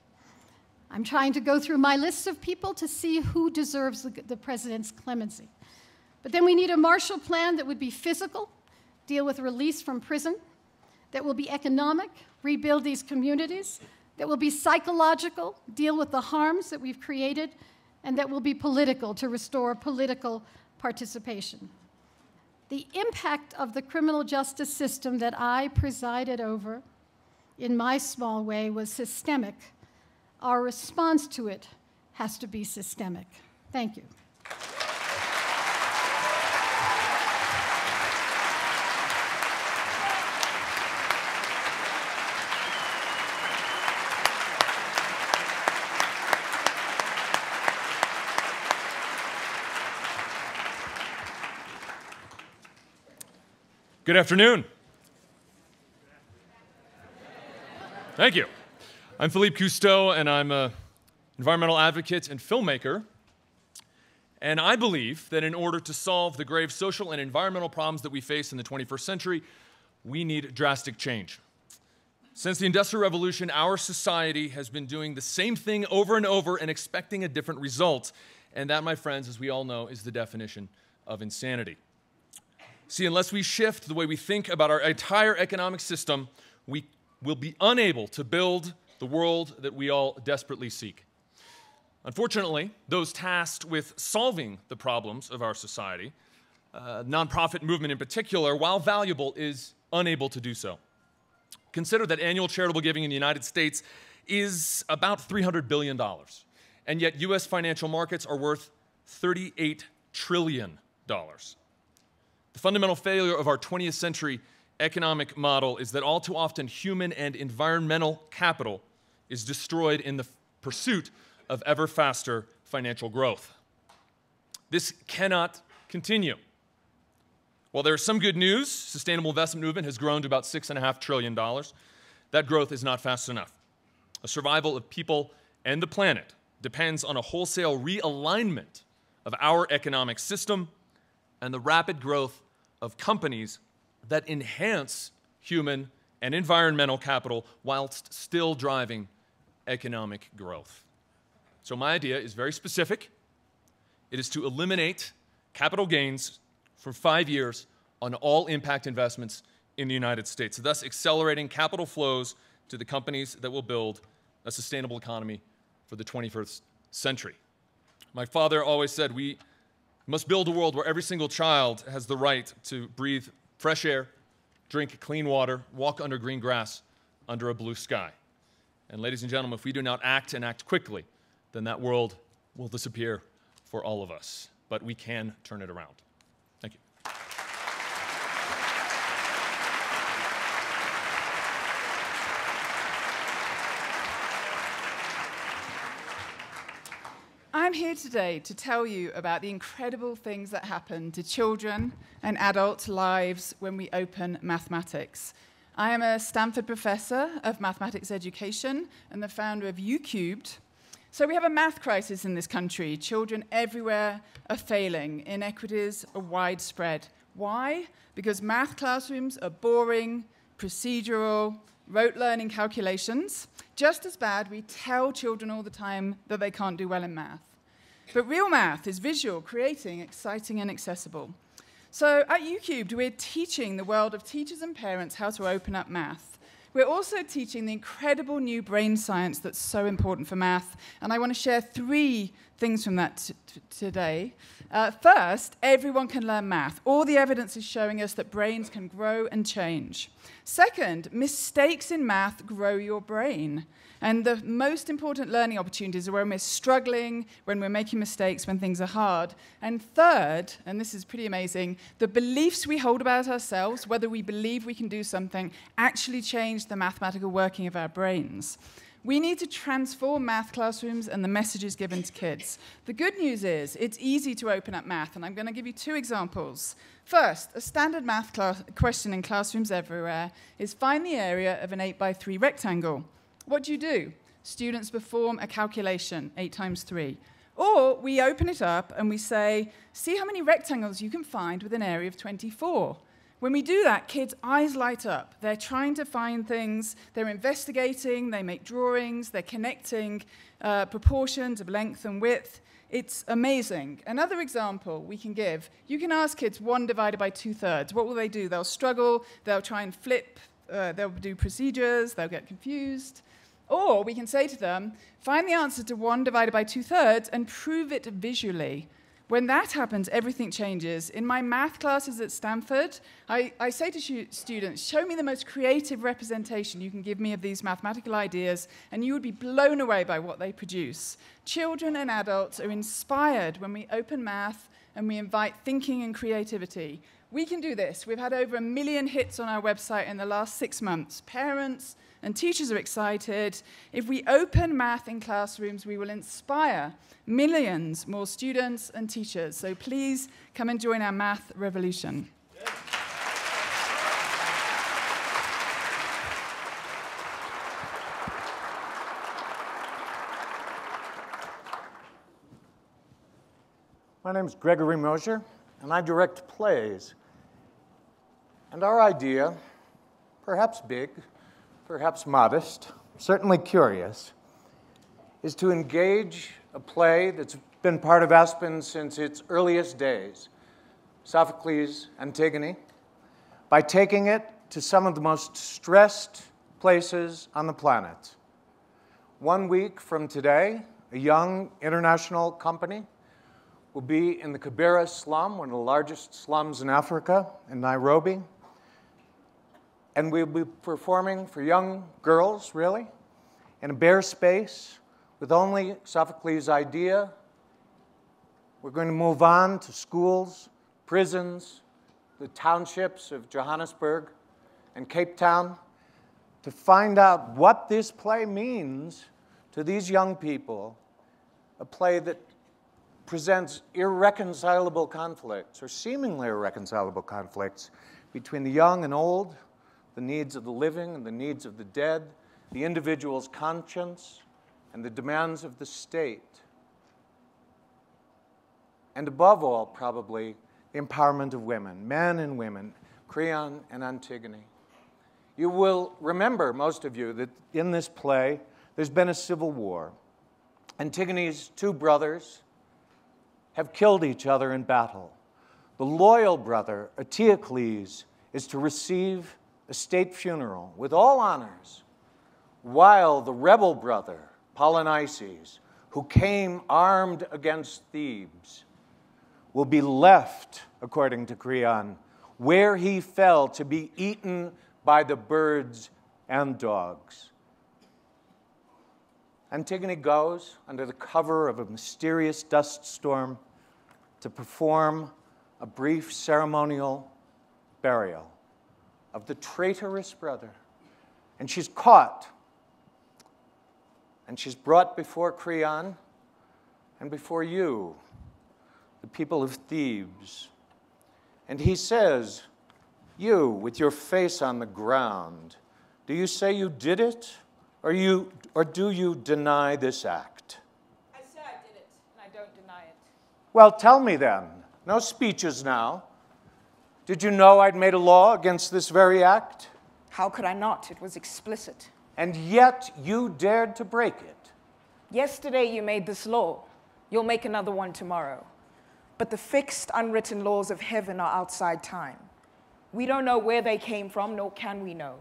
I'm trying to go through my lists of people to see who deserves the, the president's clemency. But then we need a Marshall Plan that would be physical, deal with release from prison, that will be economic, rebuild these communities, that will be psychological, deal with the harms that we've created, and that will be political to restore political participation. The impact of the criminal justice system that I presided over in my small way was systemic. Our response to it has to be systemic. Thank you. Good afternoon. Thank you. I'm Philippe Cousteau, and I'm an environmental advocate and filmmaker. And I believe that in order to solve the grave social and environmental problems that we face in the 21st century, we need drastic change. Since the Industrial Revolution, our society has been doing the same thing over and over and expecting a different result. And that, my friends, as we all know, is the definition of insanity. See, unless we shift the way we think about our entire economic system, we will be unable to build the world that we all desperately seek. Unfortunately, those tasked with solving the problems of our society, uh, nonprofit movement in particular, while valuable, is unable to do so. Consider that annual charitable giving in the United States is about $300 billion, and yet US financial markets are worth $38 trillion. The fundamental failure of our 20th century economic model is that all too often human and environmental capital is destroyed in the pursuit of ever faster financial growth. This cannot continue. While there's some good news, sustainable investment movement has grown to about $6.5 trillion. That growth is not fast enough. The survival of people and the planet depends on a wholesale realignment of our economic system and the rapid growth of companies that enhance human and environmental capital whilst still driving economic growth. So, my idea is very specific it is to eliminate capital gains for five years on all impact investments in the United States, thus accelerating capital flows to the companies that will build a sustainable economy for the 21st century. My father always said we must build a world where every single child has the right to breathe fresh air, drink clean water, walk under green grass, under a blue sky. And, ladies and gentlemen, if we do not act and act quickly, then that world will disappear for all of us. But we can turn it around. I'm here today to tell you about the incredible things that happen to children and adult lives when we open mathematics. I am a Stanford professor of mathematics education and the founder of YouCubed. So we have a math crisis in this country. Children everywhere are failing. Inequities are widespread. Why? Because math classrooms are boring, procedural, rote learning calculations. Just as bad, we tell children all the time that they can't do well in math. But real math is visual, creating, exciting, and accessible. So at YouCubed, we're teaching the world of teachers and parents how to open up math. We're also teaching the incredible new brain science that's so important for math, and I want to share three things from that today. Uh, first, everyone can learn math. All the evidence is showing us that brains can grow and change. Second, mistakes in math grow your brain. And the most important learning opportunities are when we're struggling, when we're making mistakes, when things are hard. And third, and this is pretty amazing, the beliefs we hold about ourselves, whether we believe we can do something, actually change the mathematical working of our brains. We need to transform math classrooms and the messages given to kids. The good news is it's easy to open up math, and I'm going to give you two examples. First, a standard math question in classrooms everywhere is find the area of an 8 by 3 rectangle. What do you do? Students perform a calculation, 8 times 3. Or we open it up and we say, see how many rectangles you can find with an area of 24. When we do that, kids' eyes light up. They're trying to find things, they're investigating, they make drawings, they're connecting uh, proportions of length and width. It's amazing. Another example we can give you can ask kids 1 divided by 2 thirds. What will they do? They'll struggle, they'll try and flip, uh, they'll do procedures, they'll get confused. Or we can say to them, find the answer to 1 divided by 2 thirds and prove it visually. When that happens, everything changes. In my math classes at Stanford, I, I say to students, show me the most creative representation you can give me of these mathematical ideas, and you would be blown away by what they produce. Children and adults are inspired when we open math and we invite thinking and creativity. We can do this. We've had over a million hits on our website in the last six months. Parents, and teachers are excited. If we open math in classrooms, we will inspire millions more students and teachers. So please come and join our math revolution. My name is Gregory Mosher, and I direct plays. And our idea, perhaps big, perhaps modest, certainly curious, is to engage a play that's been part of Aspen since its earliest days, Sophocles' Antigone, by taking it to some of the most stressed places on the planet. One week from today, a young international company will be in the Kibera slum, one of the largest slums in Africa, in Nairobi. And we'll be performing for young girls, really, in a bare space with only Sophocles' idea. We're going to move on to schools, prisons, the townships of Johannesburg and Cape Town to find out what this play means to these young people, a play that presents irreconcilable conflicts, or seemingly irreconcilable conflicts, between the young and old, the needs of the living and the needs of the dead, the individual's conscience and the demands of the state. And above all, probably, the empowerment of women, men and women, Creon and Antigone. You will remember, most of you, that in this play, there's been a civil war. Antigone's two brothers have killed each other in battle. The loyal brother, Eteocles, is to receive a state funeral with all honors, while the rebel brother, Polynices, who came armed against Thebes, will be left, according to Creon, where he fell to be eaten by the birds and dogs. Antigone goes under the cover of a mysterious dust storm to perform a brief ceremonial burial of the traitorous brother. And she's caught. And she's brought before Creon and before you, the people of Thebes. And he says, You, with your face on the ground, do you say you did it? Or, you, or do you deny this act? I say I did it, and I don't deny it. Well, tell me then. No speeches now. Did you know I'd made a law against this very act? How could I not? It was explicit. And yet you dared to break it. Yesterday you made this law. You'll make another one tomorrow. But the fixed, unwritten laws of heaven are outside time. We don't know where they came from, nor can we know.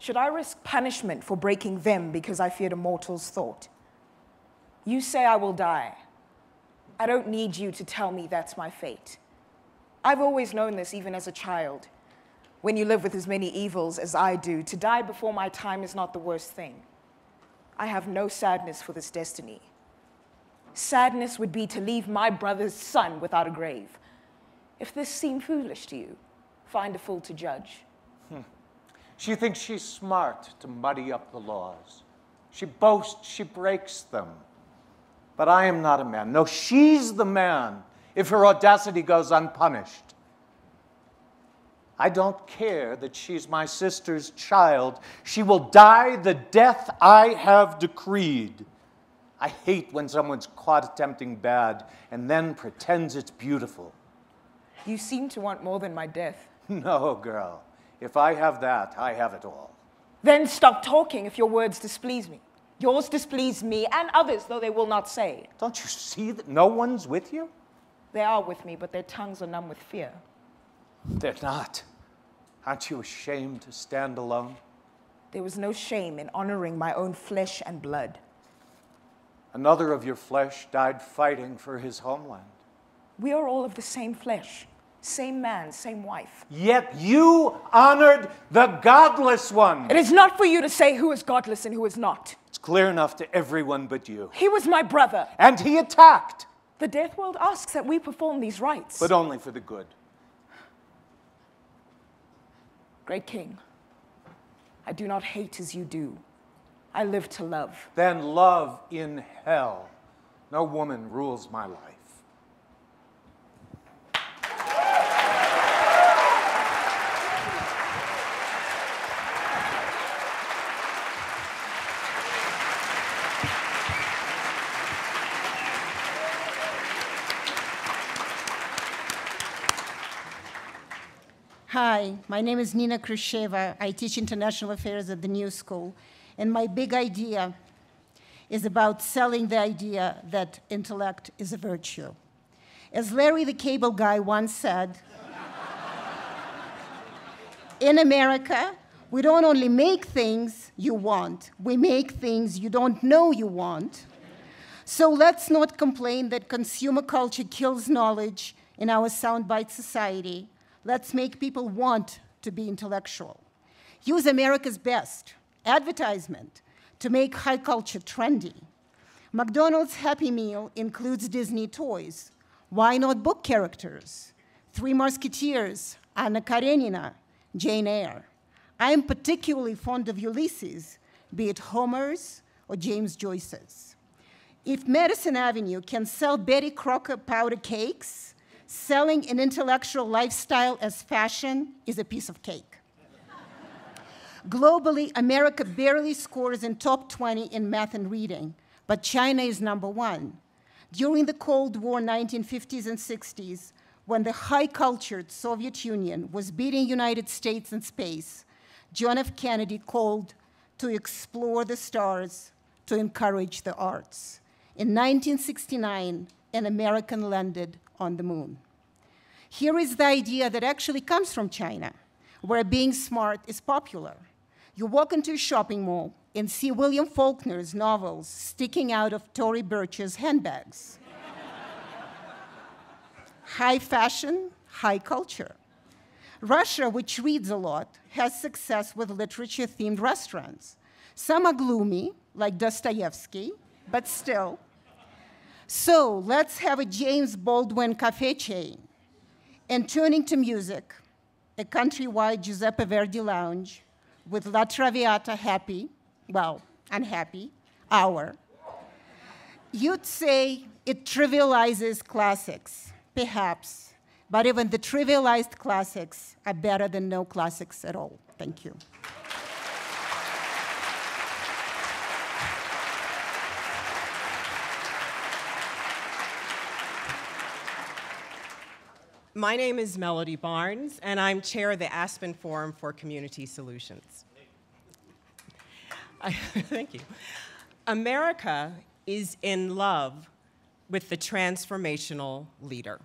Should I risk punishment for breaking them because I feared a mortal's thought? You say I will die. I don't need you to tell me that's my fate. I've always known this, even as a child. When you live with as many evils as I do, to die before my time is not the worst thing. I have no sadness for this destiny. Sadness would be to leave my brother's son without a grave. If this seem foolish to you, find a fool to judge. Hmm. She thinks she's smart to muddy up the laws. She boasts she breaks them. But I am not a man. No, she's the man if her audacity goes unpunished. I don't care that she's my sister's child. She will die the death I have decreed. I hate when someone's caught attempting bad and then pretends it's beautiful. You seem to want more than my death. <laughs> No, girl. If I have that, I have it all. Then stop talking if your words displease me. Yours displease me and others, though they will not say. Don't you see that no one's with you? They are with me, but their tongues are numb with fear. They're not. Aren't you ashamed to stand alone? There was no shame in honoring my own flesh and blood. Another of your flesh died fighting for his homeland. We are all of the same flesh, same man, same wife. Yet you honored the godless one. It is not for you to say who is godless and who is not. It's clear enough to everyone but you. He was my brother. And he attacked. The death world asks that we perform these rites. But only for the good. Great King, I do not hate as you do. I live to love. Then love in hell. No woman rules my life. Hi, my name is Nina Khrushcheva. I teach international affairs at the New School. And my big idea is about selling the idea that intellect is a virtue. As Larry the Cable Guy once said, in America, we don't only make things you want, we make things you don't know you want. So let's not complain that consumer culture kills knowledge in our soundbite society. Let's make people want to be intellectual. Use America's best advertisement to make high culture trendy. McDonald's Happy Meal includes Disney toys. Why not book characters? Three Musketeers, Anna Karenina, Jane Eyre. I am particularly fond of Ulysses, be it Homer's or James Joyce's. If Madison Avenue can sell Betty Crocker powder cakes, selling an intellectual lifestyle as fashion is a piece of cake. Globally, America barely scores in top 20 in math and reading, but China is number one. During the Cold War 1950s and 60s, when the high-cultured Soviet Union was beating United States in space, John F. Kennedy called to explore the stars, to encourage the arts. In 1969, an American landed on the moon. Here is the idea that actually comes from China, where being smart is popular. You walk into a shopping mall and see William Faulkner's novels sticking out of Tory Burch's handbags. <laughs> high fashion, high culture. Russia, which reads a lot, has success with literature themed restaurants. Some are gloomy, like Dostoevsky, but still. So let's have a James Baldwin cafe chain. And turning to music, a countrywide Giuseppe Verdi lounge with La Traviata happy, well, unhappy, hour. You'd say it trivializes classics, perhaps, but even the trivialized classics are better than no classics at all. Thank you. My name is Melody Barnes, and I'm chair of the Aspen Forum for Community Solutions. <laughs> thank you. America is in love with the transformational leader.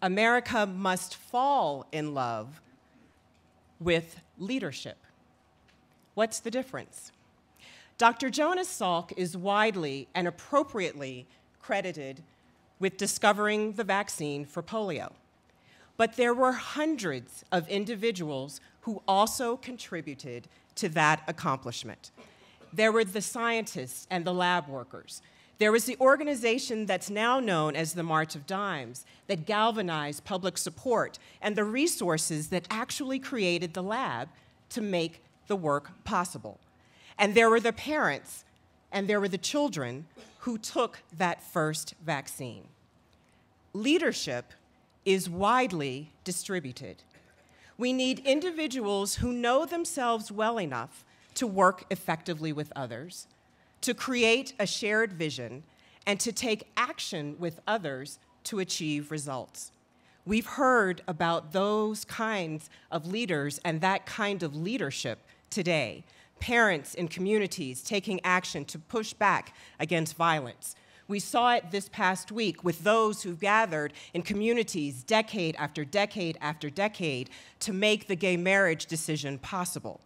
America must fall in love with leadership. What's the difference? Dr. Jonas Salk is widely and appropriately credited with discovering the vaccine for polio. But there were hundreds of individuals who also contributed to that accomplishment. There were the scientists and the lab workers. There was the organization that's now known as the March of Dimes that galvanized public support and the resources that actually created the lab to make the work possible. And there were the parents and there were the children who took that first vaccine. Leadership is widely distributed. We need individuals who know themselves well enough to work effectively with others, to create a shared vision, and to take action with others to achieve results. We've heard about those kinds of leaders and that kind of leadership today. Parents in communities taking action to push back against violence. We saw it this past week with those who gathered in communities decade after decade after decade to make the gay marriage decision possible.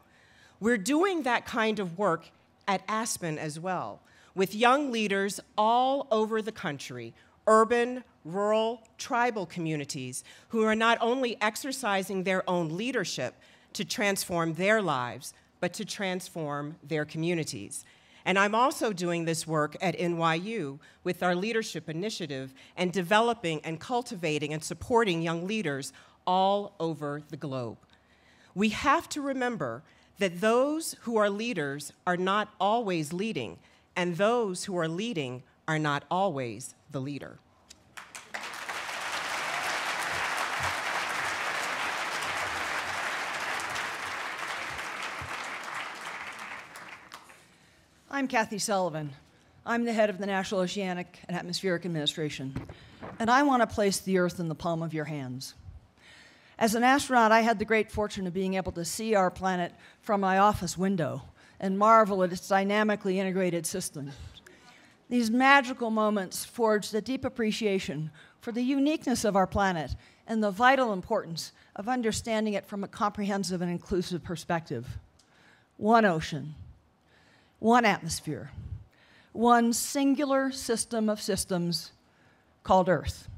We're doing that kind of work at Aspen as well, with young leaders all over the country, urban, rural, tribal communities, who are not only exercising their own leadership to transform their lives, but to transform their communities. And I'm also doing this work at NYU with our leadership initiative and developing and cultivating and supporting young leaders all over the globe. We have to remember that those who are leaders are not always leading, and those who are leading are not always the leader. I'm Kathy Sullivan. I'm the head of the National Oceanic and Atmospheric Administration, and I want to place the Earth in the palm of your hands. As an astronaut, I had the great fortune of being able to see our planet from my office window and marvel at its dynamically integrated system. These magical moments forged a deep appreciation for the uniqueness of our planet and the vital importance of understanding it from a comprehensive and inclusive perspective. One ocean, one atmosphere, one singular system of systems called Earth.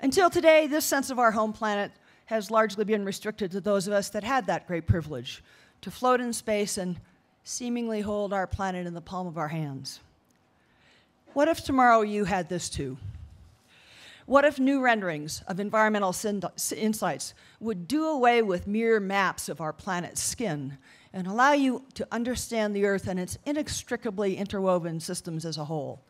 Until today, this sense of our home planet has largely been restricted to those of us that had that great privilege to float in space and seemingly hold our planet in the palm of our hands. What if tomorrow you had this too? What if new renderings of environmental insights would do away with mere maps of our planet's skin and allow you to understand the Earth and its inextricably interwoven systems as a whole?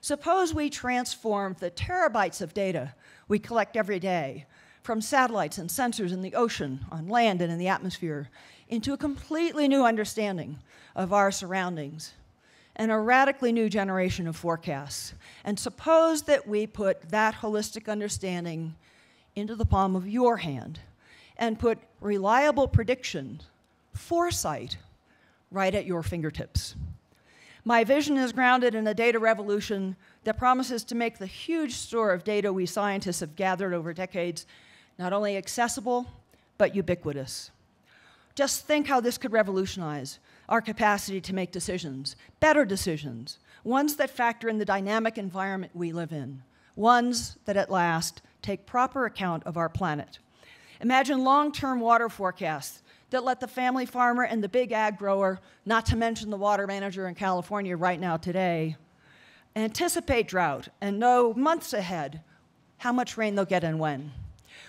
Suppose we transformed the terabytes of data we collect every day from satellites and sensors in the ocean, on land, and in the atmosphere into a completely new understanding of our surroundings and a radically new generation of forecasts. And suppose that we put that holistic understanding into the palm of your hand and put reliable prediction, foresight, right at your fingertips. My vision is grounded in a data revolution that promises to make the huge store of data we scientists have gathered over decades not only accessible, but ubiquitous. Just think how this could revolutionize our capacity to make decisions, better decisions, ones that factor in the dynamic environment we live in, ones that at last take proper account of our planet. Imagine long term water forecasts that let the family farmer and the big ag grower, not to mention the water manager in California right now today, anticipate drought and know months ahead how much rain they'll get and when.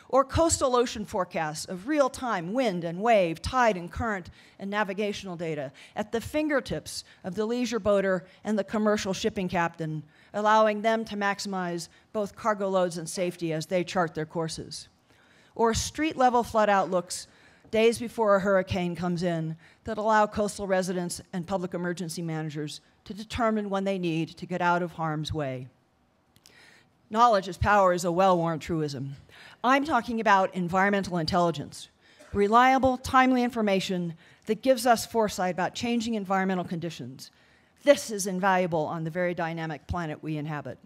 Or coastal ocean forecasts of real time wind and wave, tide and current, and navigational data at the fingertips of the leisure boater and the commercial shipping captain, allowing them to maximize both cargo loads and safety as they chart their courses. Or street level flood outlooks days before a hurricane comes in that allow coastal residents and public emergency managers to determine when they need to get out of harm's way. Knowledge is power is a well worn truism. I'm talking about environmental intelligence, reliable, timely information that gives us foresight about changing environmental conditions. This is invaluable on the very dynamic planet we inhabit.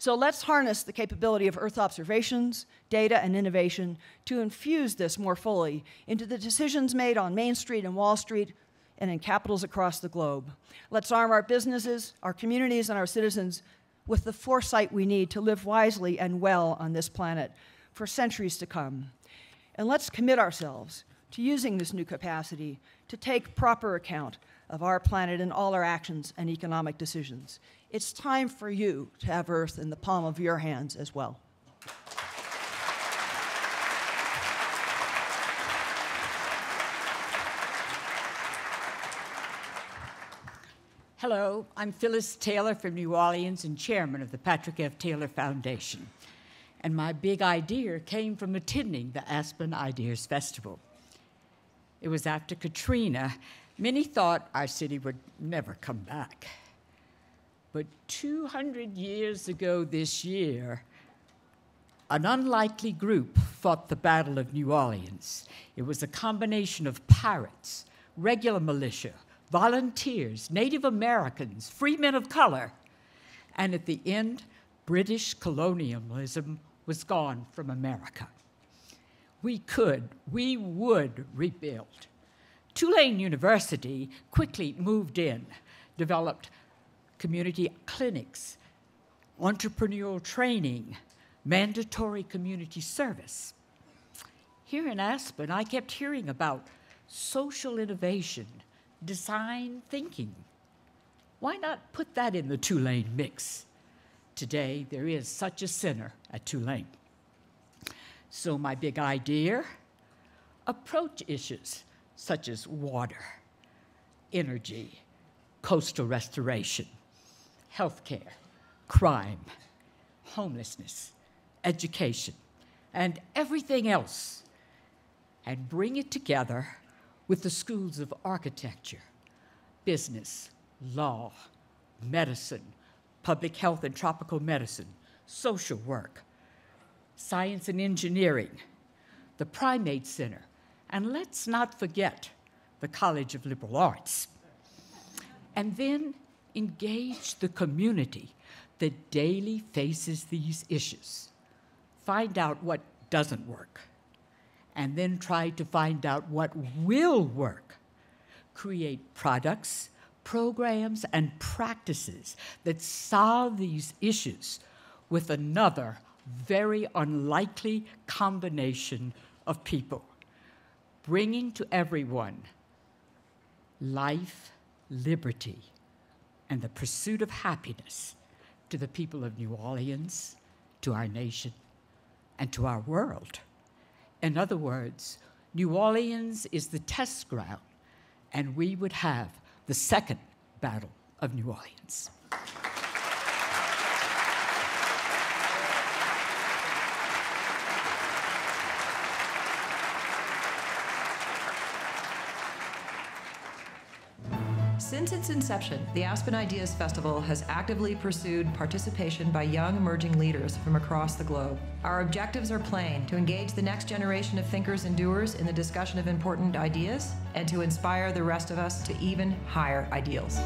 So let's harness the capability of Earth observations, data, and innovation to infuse this more fully into the decisions made on Main Street and Wall Street and in capitals across the globe. Let's arm our businesses, our communities, and our citizens with the foresight we need to live wisely and well on this planet for centuries to come. And let's commit ourselves to using this new capacity to take proper account of our planet in all our actions and economic decisions. It's time for you to have Earth in the palm of your hands as well. Hello, I'm Phyllis Taylor from New Orleans and chairman of the Patrick F. Taylor Foundation. And my big idea came from attending the Aspen Ideas Festival. It was after Katrina. Many thought our city would never come back. But 200 years ago this year, an unlikely group fought the Battle of New Orleans. It was a combination of pirates, regular militia, volunteers, Native Americans, free men of color, and at the end, British colonialism was gone from America. We could, we would rebuild. Tulane University quickly moved in, developed community clinics, entrepreneurial training, mandatory community service. Here in Aspen, I kept hearing about social innovation, design thinking. Why not put that in the Tulane mix? Today, there is such a center at Tulane. So, my big idea approach issues such as water, energy, coastal restoration, healthcare, crime, homelessness, education, and everything else, and bring it together with the schools of architecture, business, law, medicine, public health and tropical medicine, social work, science and engineering, the Primate Center, and let's not forget the College of Liberal Arts. And then engage the community that daily faces these issues. Find out what doesn't work, and then try to find out what will work. Create products, programs, and practices that solve these issues with another very unlikely combination of people, bringing to everyone life, liberty, and the pursuit of happiness to the people of New Orleans, to our nation, and to our world. In other words, New Orleans is the test ground, and we would have the second Battle of New Orleans. Since its inception, the Aspen Ideas Festival has actively pursued participation by young emerging leaders from across the globe. Our objectives are plain to engage the next generation of thinkers and doers in the discussion of important ideas and to inspire the rest of us to even higher ideals.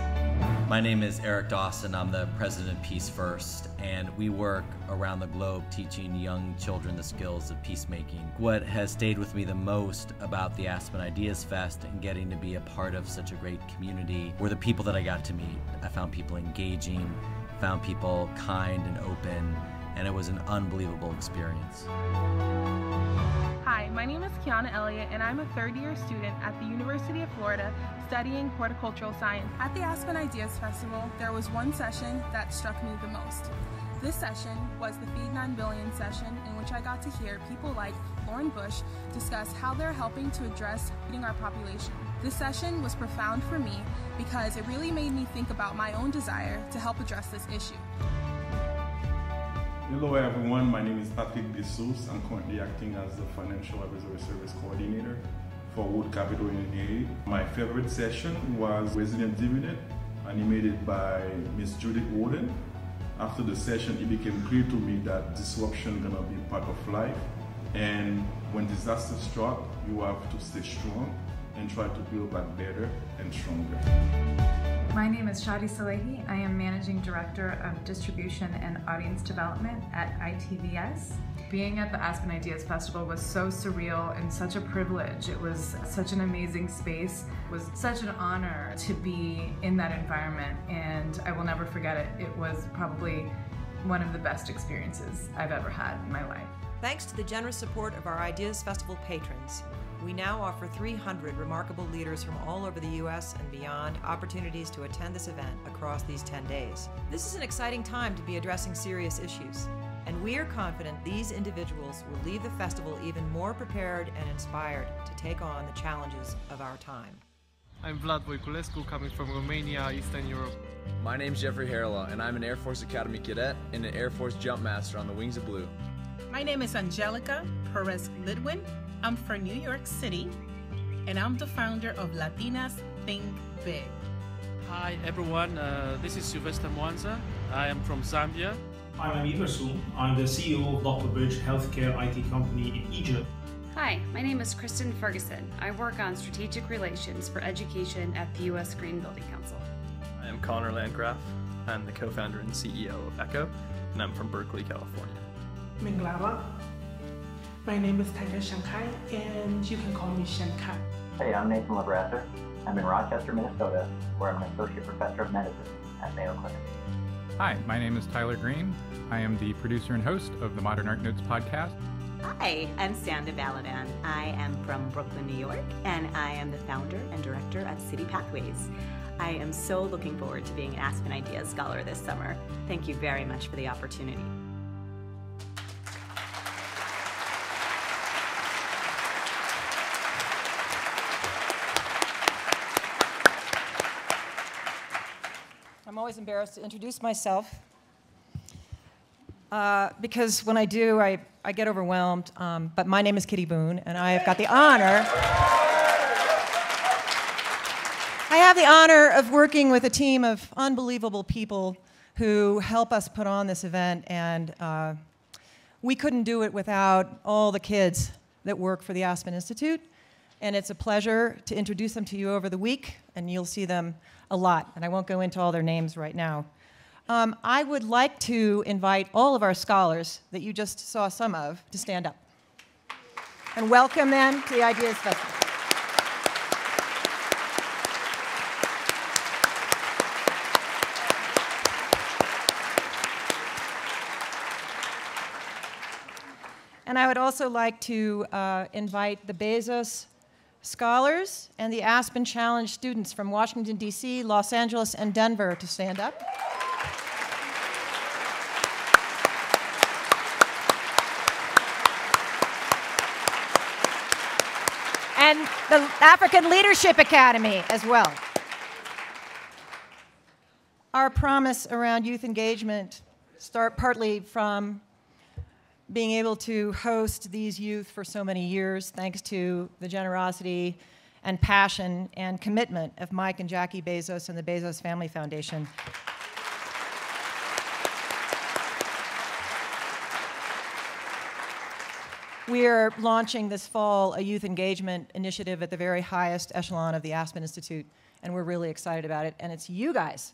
My name is Eric Dawson. I'm the president of Peace First, and we work around the globe teaching young children the skills of peacemaking. What has stayed with me the most about the Aspen Ideas Fest and getting to be a part of such a great community were the people that I got to meet. I found people engaging, found people kind and open, and it was an unbelievable experience. Hi, my name is Kiana Elliott, and I'm a third year student at the University of Florida studying horticultural science. At the Aspen Ideas Festival, there was one session that struck me the most. This session was the Feed 9 Billion session, in which I got to hear people like Lauren Bush discuss how they're helping to address feeding our population. This session was profound for me because it really made me think about my own desire to help address this issue. Hello everyone, my name is Patrick Dessous. I'm currently acting as the Financial Advisory Service Coordinator for Wood Capital in. My favorite session was Resilient Dividend, animated by Miss Judith Rodin. After the session, it became clear to me that disruption is gonna be part of life. And when disaster struck, you have to stay strong and try to build back better and stronger. My name is Shadi Salehi. I am Managing Director of Distribution and Audience Development at ITVS. Being at the Aspen Ideas Festival was so surreal and such a privilege. It was such an amazing space. It was such an honor to be in that environment and I will never forget it. It was probably one of the best experiences I've ever had in my life. Thanks to the generous support of our Ideas Festival patrons, we now offer 300 remarkable leaders from all over the U.S. and beyond opportunities to attend this event across these 10 days. This is an exciting time to be addressing serious issues, and we are confident these individuals will leave the festival even more prepared and inspired to take on the challenges of our time. I'm Vlad Voiculescu, coming from Romania, Eastern Europe. My name's Jeffrey Harrela, and I'm an Air Force Academy cadet and an Air Force Jump Master on the Wings of Blue. My name is Angelica Perez Litwin. I'm from New York City, and I'm the founder of Latinas Think Big. Hi everyone, uh, this is Sylvester Mwanza. I am from Zambia. I'm Amir Rasool. I'm the CEO of Dr. Bridge Healthcare IT Company in Egypt. Hi, my name is Kristen Ferguson. I work on strategic relations for education at the U.S. Green Building Council. I am Connor Landgraf. I'm the co founder and CEO of Eko, and I'm from Berkeley, California. Minglava. My name is Tanya Shankai, and you can call me Shankai. Hey, I'm Nathan LeBrasseur. I'm in Rochester, Minnesota, where I'm an associate professor of medicine at Mayo Clinic. Hi, my name is Tyler Green. I am the producer and host of the Modern Art Notes podcast. Hi, I'm Sanda Balaban. I am from Brooklyn, New York, and I am the founder and director of City Pathways. I am so looking forward to being an Aspen Ideas Scholar this summer. Thank you very much for the opportunity. I'm always embarrassed to introduce myself uh, because when I do, I, I get overwhelmed. Um, but my name is Kitty Boone, and I have got the honor. I have the honor of working with a team of unbelievable people who help us put on this event, and uh, we couldn't do it without all the kids that work for the Aspen Institute. And it's a pleasure to introduce them to you over the week, and you'll see them a lot. And I won't go into all their names right now. Um, I would like to invite all of our scholars that you just saw some of to stand up and welcome them to the Ideas Festival. And I would also like to uh, invite the Bezos scholars and the Aspen Challenge students from Washington, D.C., Los Angeles, and Denver to stand up. and the African Leadership Academy as well. Our promise around youth engagement start partly from being able to host these youth for so many years, thanks to the generosity and passion and commitment of Mike and Jackie Bezos and the Bezos Family Foundation. We are launching this fall a youth engagement initiative at the very highest echelon of the Aspen Institute, and we're really excited about it. And it's you guys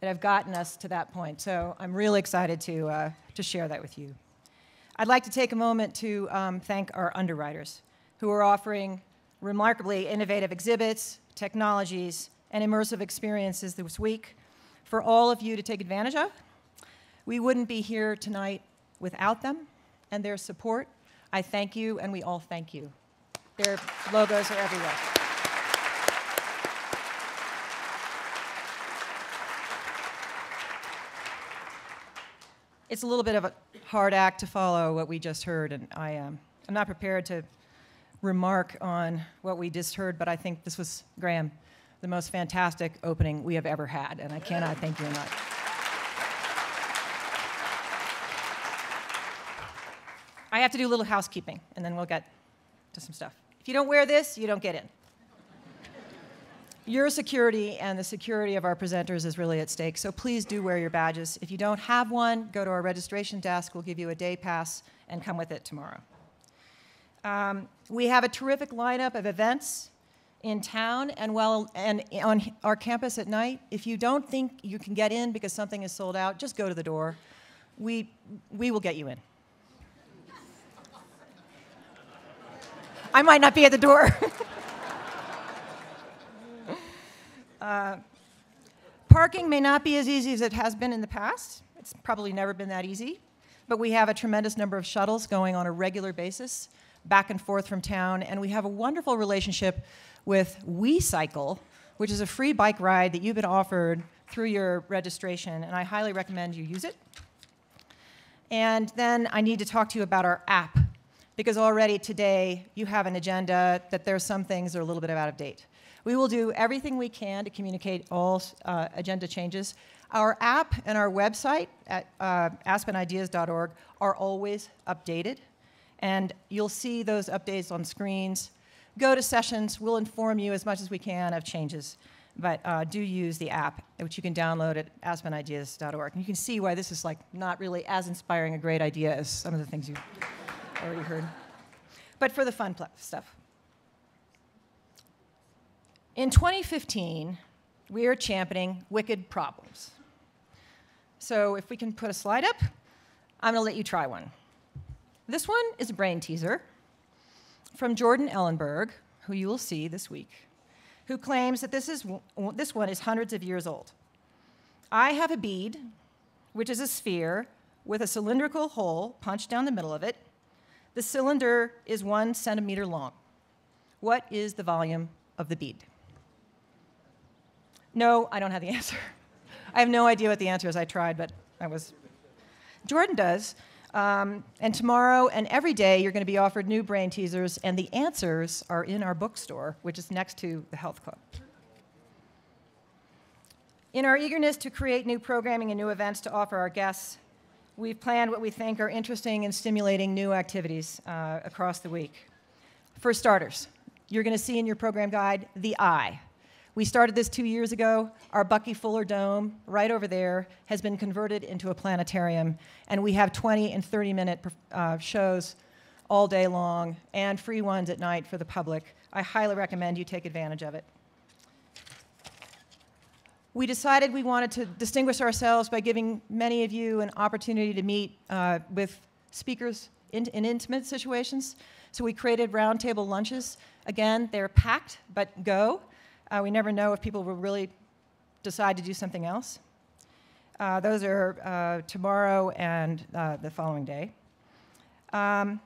that have gotten us to that point. So I'm really excited to, uh, to share that with you. I'd like to take a moment to um, thank our underwriters who are offering remarkably innovative exhibits, technologies, and immersive experiences this week for all of you to take advantage of. We wouldn't be here tonight without them and their support. I thank you, and we all thank you. Their logos are everywhere. It's a little bit of a hard act to follow what we just heard, and I, um, I'm not prepared to remark on what we just heard, but I think this was, Graham, the most fantastic opening we have ever had, and I cannot thank you enough. I have to do a little housekeeping, and then we'll get to some stuff. If you don't wear this, you don't get in your security and the security of our presenters is really at stake, so please do wear your badges. If you don't have one, go to our registration desk. We'll give you a day pass and come with it tomorrow. Um, we have a terrific lineup of events in town and well and on our campus at night. If you don't think you can get in because something is sold out, just go to the door. We, we will get you in. I might not be at the door. <laughs> Uh, parking may not be as easy as it has been in the past. It's probably never been that easy. But we have a tremendous number of shuttles going on a regular basis back and forth from town. And we have a wonderful relationship with WeCycle, which is a free bike ride that you've been offered through your registration. And I highly recommend you use it. And then I need to talk to you about our app, because already today you have an agenda that there's some things that are a little bit out of date. We will do everything we can to communicate all uh, agenda changes. Our app and our website at uh, aspenideas.org are always updated, and you'll see those updates on screens. Go to sessions, we'll inform you as much as we can of changes, but uh, do use the app, which you can download at aspenideas.org. And you can see why this is like not really as inspiring a great idea as some of the things you've already heard. But for the fun stuff. In 2015, we are championing wicked problems. So if we can put a slide up, I'm going to let you try one. This one is a brain teaser from Jordan Ellenberg, who you will see this week, who claims that this, is, this one is hundreds of years old. I have a bead, which is a sphere with a cylindrical hole punched down the middle of it. The cylinder is one centimeter long. What is the volume of the bead? No, I don't have the <laughs> answer. I have no idea what the answer is. I tried, but I was. Jordan does. Um, and tomorrow and every day, you're going to be offered new brain teasers, and the answers are in our bookstore, which is next to the Health Club. In our eagerness to create new programming and new events to offer our guests, we've planned what we think are interesting and stimulating new activities uh, across the week. For starters, you're going to see in your program guide the eye, we started this two years ago. Our Bucky Fuller Dome, right over there, has been converted into a planetarium, and we have 20 and 30 minute uh, shows all day long and free ones at night for the public. I highly recommend you take advantage of it. We decided we wanted to distinguish ourselves by giving many of you an opportunity to meet uh, with speakers in, in intimate situations. So we created roundtable lunches. Again, they're packed, but go. Uh, we never know if people will really decide to do something else. Uh, those are uh, tomorrow and uh, the following day. Um,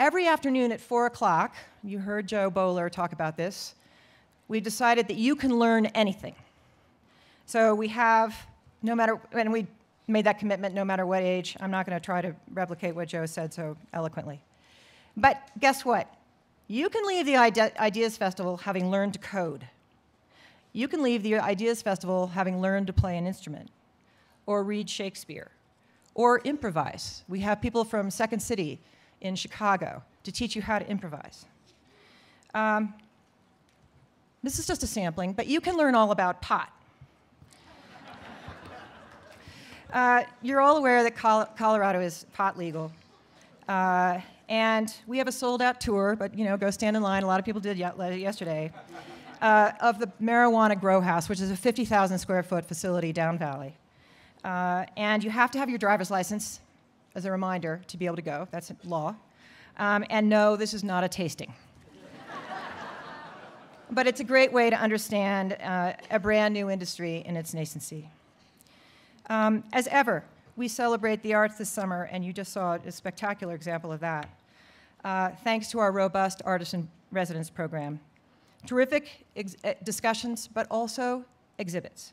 every afternoon at 4 o'clock, you heard Jo Boaler talk about this, we decided that you can learn anything. So we have, no matter, and we made that commitment no matter what age. I'm not going to try to replicate what Jo said so eloquently. But guess what? You can leave the Ideas Festival having learned to code. You can leave the Ideas Festival having learned to play an instrument or read Shakespeare or improvise. We have people from Second City in Chicago to teach you how to improvise. Um, this is just a sampling, but you can learn all about pot. <laughs> uh, you're all aware that Col Colorado is pot legal. Uh, and we have a sold out tour, but you know, go stand in line. A lot of people did yesterday. Uh, of the marijuana grow house, which is a 50,000 square foot facility down valley. Uh, and you have to have your driver's license as a reminder to be able to go. That's law. Um, and no, this is not a tasting. <laughs> but it's a great way to understand uh, a brand new industry in its nascency. Um, as ever, we celebrate the arts this summer, and you just saw a spectacular example of that, uh, thanks to our robust Artist in Residence program. Terrific eh, discussions, but also exhibits.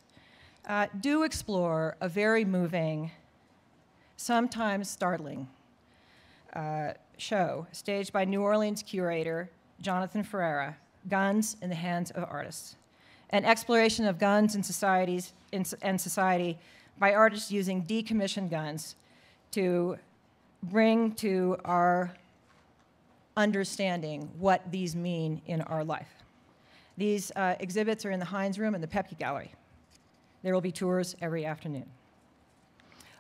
Uh, do explore a very moving, sometimes startling uh, show staged by New Orleans curator Jonathan Ferrara, Guns in the Hands of Artists, an exploration of guns in societies in, and society by artists using decommissioned guns to bring to our understanding what these mean in our life. These uh, exhibits are in the Heinz Room and the Paepcke Gallery. There will be tours every afternoon.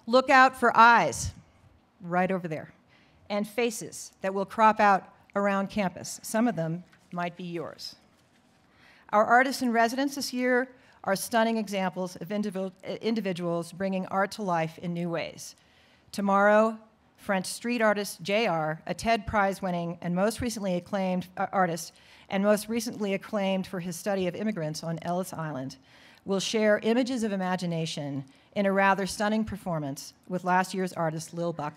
Look out for eyes right over there and faces that will crop out around campus. Some of them might be yours. Our artists in residence this year are stunning examples of individuals bringing art to life in new ways. Tomorrow, French street artist JR, a TED Prize winning and most recently acclaimed uh, artist, and most recently acclaimed for his study of immigrants on Ellis Island, will share images of imagination in a rather stunning performance with last year's artist Lil Buck.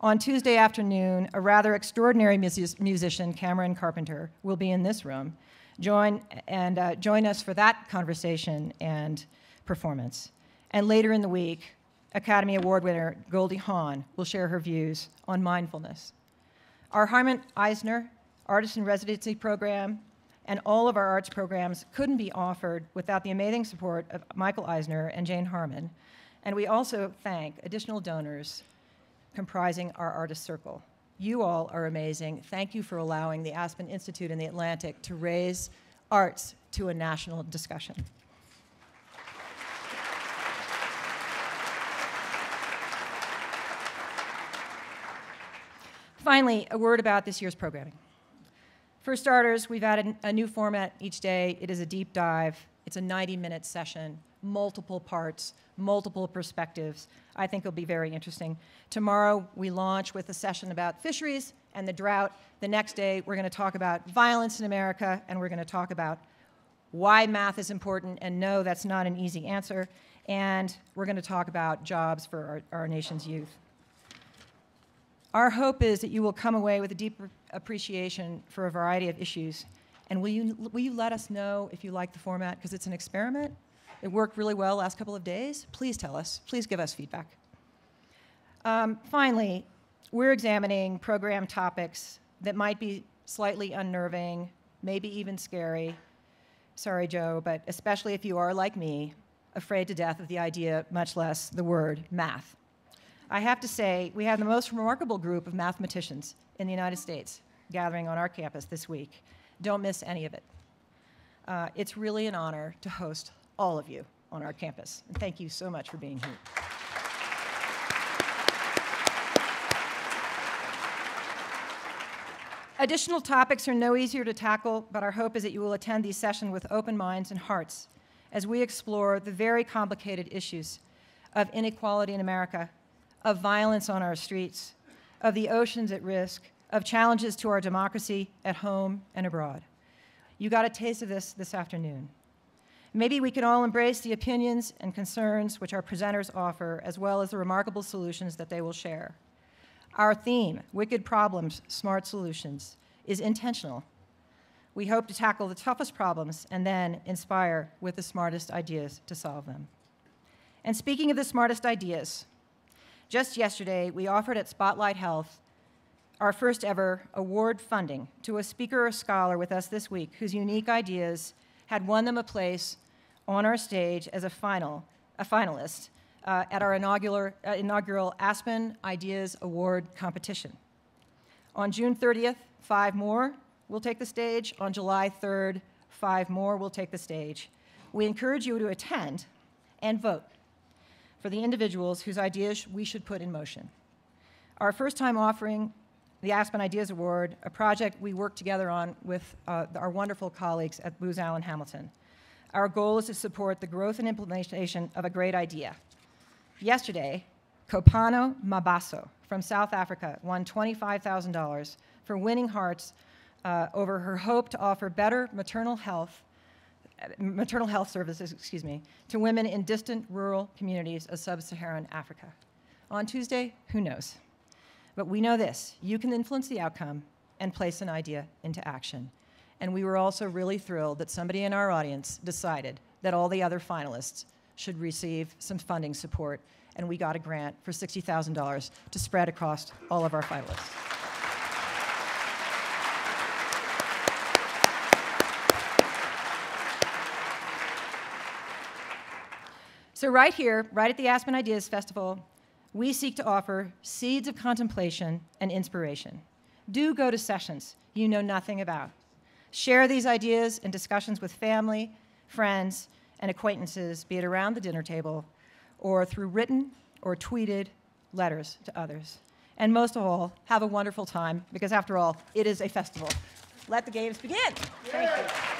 On Tuesday afternoon, a rather extraordinary musician, Cameron Carpenter, will be in this room join, and uh, join us for that conversation and performance. And later in the week, Academy Award winner Goldie Hawn will share her views on mindfulness. Our Harman Eisner Artist in Residency program and all of our arts programs couldn't be offered without the amazing support of Michael Eisner and Jane Harman. And we also thank additional donors comprising our artist circle. You all are amazing. Thank you for allowing the Aspen Institute and the Atlantic to raise arts to a national discussion. Finally, a word about this year's programming. For starters, we've added a new format each day. It is a deep dive. It's a 90 minute session, multiple parts, multiple perspectives. I think it'll be very interesting. Tomorrow, we launch with a session about fisheries and the drought. The next day, we're going to talk about violence in America, and we're going to talk about why math is important. And no, that's not an easy answer. And we're going to talk about jobs for our, our nation's youth. Our hope is that you will come away with a deeper appreciation for a variety of issues. And will you, will you let us know if you like the format? Because it's an experiment. It worked really well last couple of days. Please tell us. Please give us feedback. Um, finally, we're examining program topics that might be slightly unnerving, maybe even scary. Sorry, Jo, but especially if you are like me, afraid to death of the idea, much less the word math. I have to say, we have the most remarkable group of mathematicians in the United States gathering on our campus this week. Don't miss any of it. Uh, it's really an honor to host all of you on our campus. And thank you so much for being here. Additional topics are no easier to tackle, but our hope is that you will attend these sessions with open minds and hearts as we explore the very complicated issues of inequality in America, of violence on our streets, of the oceans at risk, of challenges to our democracy at home and abroad. You got a taste of this this afternoon. Maybe we can all embrace the opinions and concerns which our presenters offer, as well as the remarkable solutions that they will share. Our theme, Wicked Problems, Smart Solutions, is intentional. We hope to tackle the toughest problems and then inspire with the smartest ideas to solve them. And speaking of the smartest ideas, just yesterday we offered at Spotlight Health our first ever award funding to a speaker or scholar with us this week whose unique ideas had won them a place on our stage as a final, a finalist uh, at our inaugural, uh, inaugural Aspen Ideas Award competition. On June 30th, five more will take the stage. On July 3rd, five more will take the stage. We encourage you to attend and vote for the individuals whose ideas we should put in motion. Our first time offering the Aspen Ideas Award, a project we worked together on with uh, our wonderful colleagues at Booz Allen Hamilton. Our goal is to support the growth and implementation of a great idea. Yesterday, Kopano Mabaso from South Africa won $25,000 for winning hearts uh, over her hope to offer better maternal health, maternal health services, excuse me, to women in distant rural communities of sub-Saharan Africa. On Tuesday, who knows? But we know this, you can influence the outcome and place an idea into action. And we were also really thrilled that somebody in our audience decided that all the other finalists should receive some funding support, and we got a grant for $60,000 to spread across all of our finalists. So right here, right at the Aspen Ideas Festival, we seek to offer seeds of contemplation and inspiration. Do go to sessions you know nothing about. Share these ideas and discussions with family, friends, and acquaintances, be it around the dinner table or through written or tweeted letters to others. And most of all, have a wonderful time because, after all, it is a festival. Let the games begin. Thank you.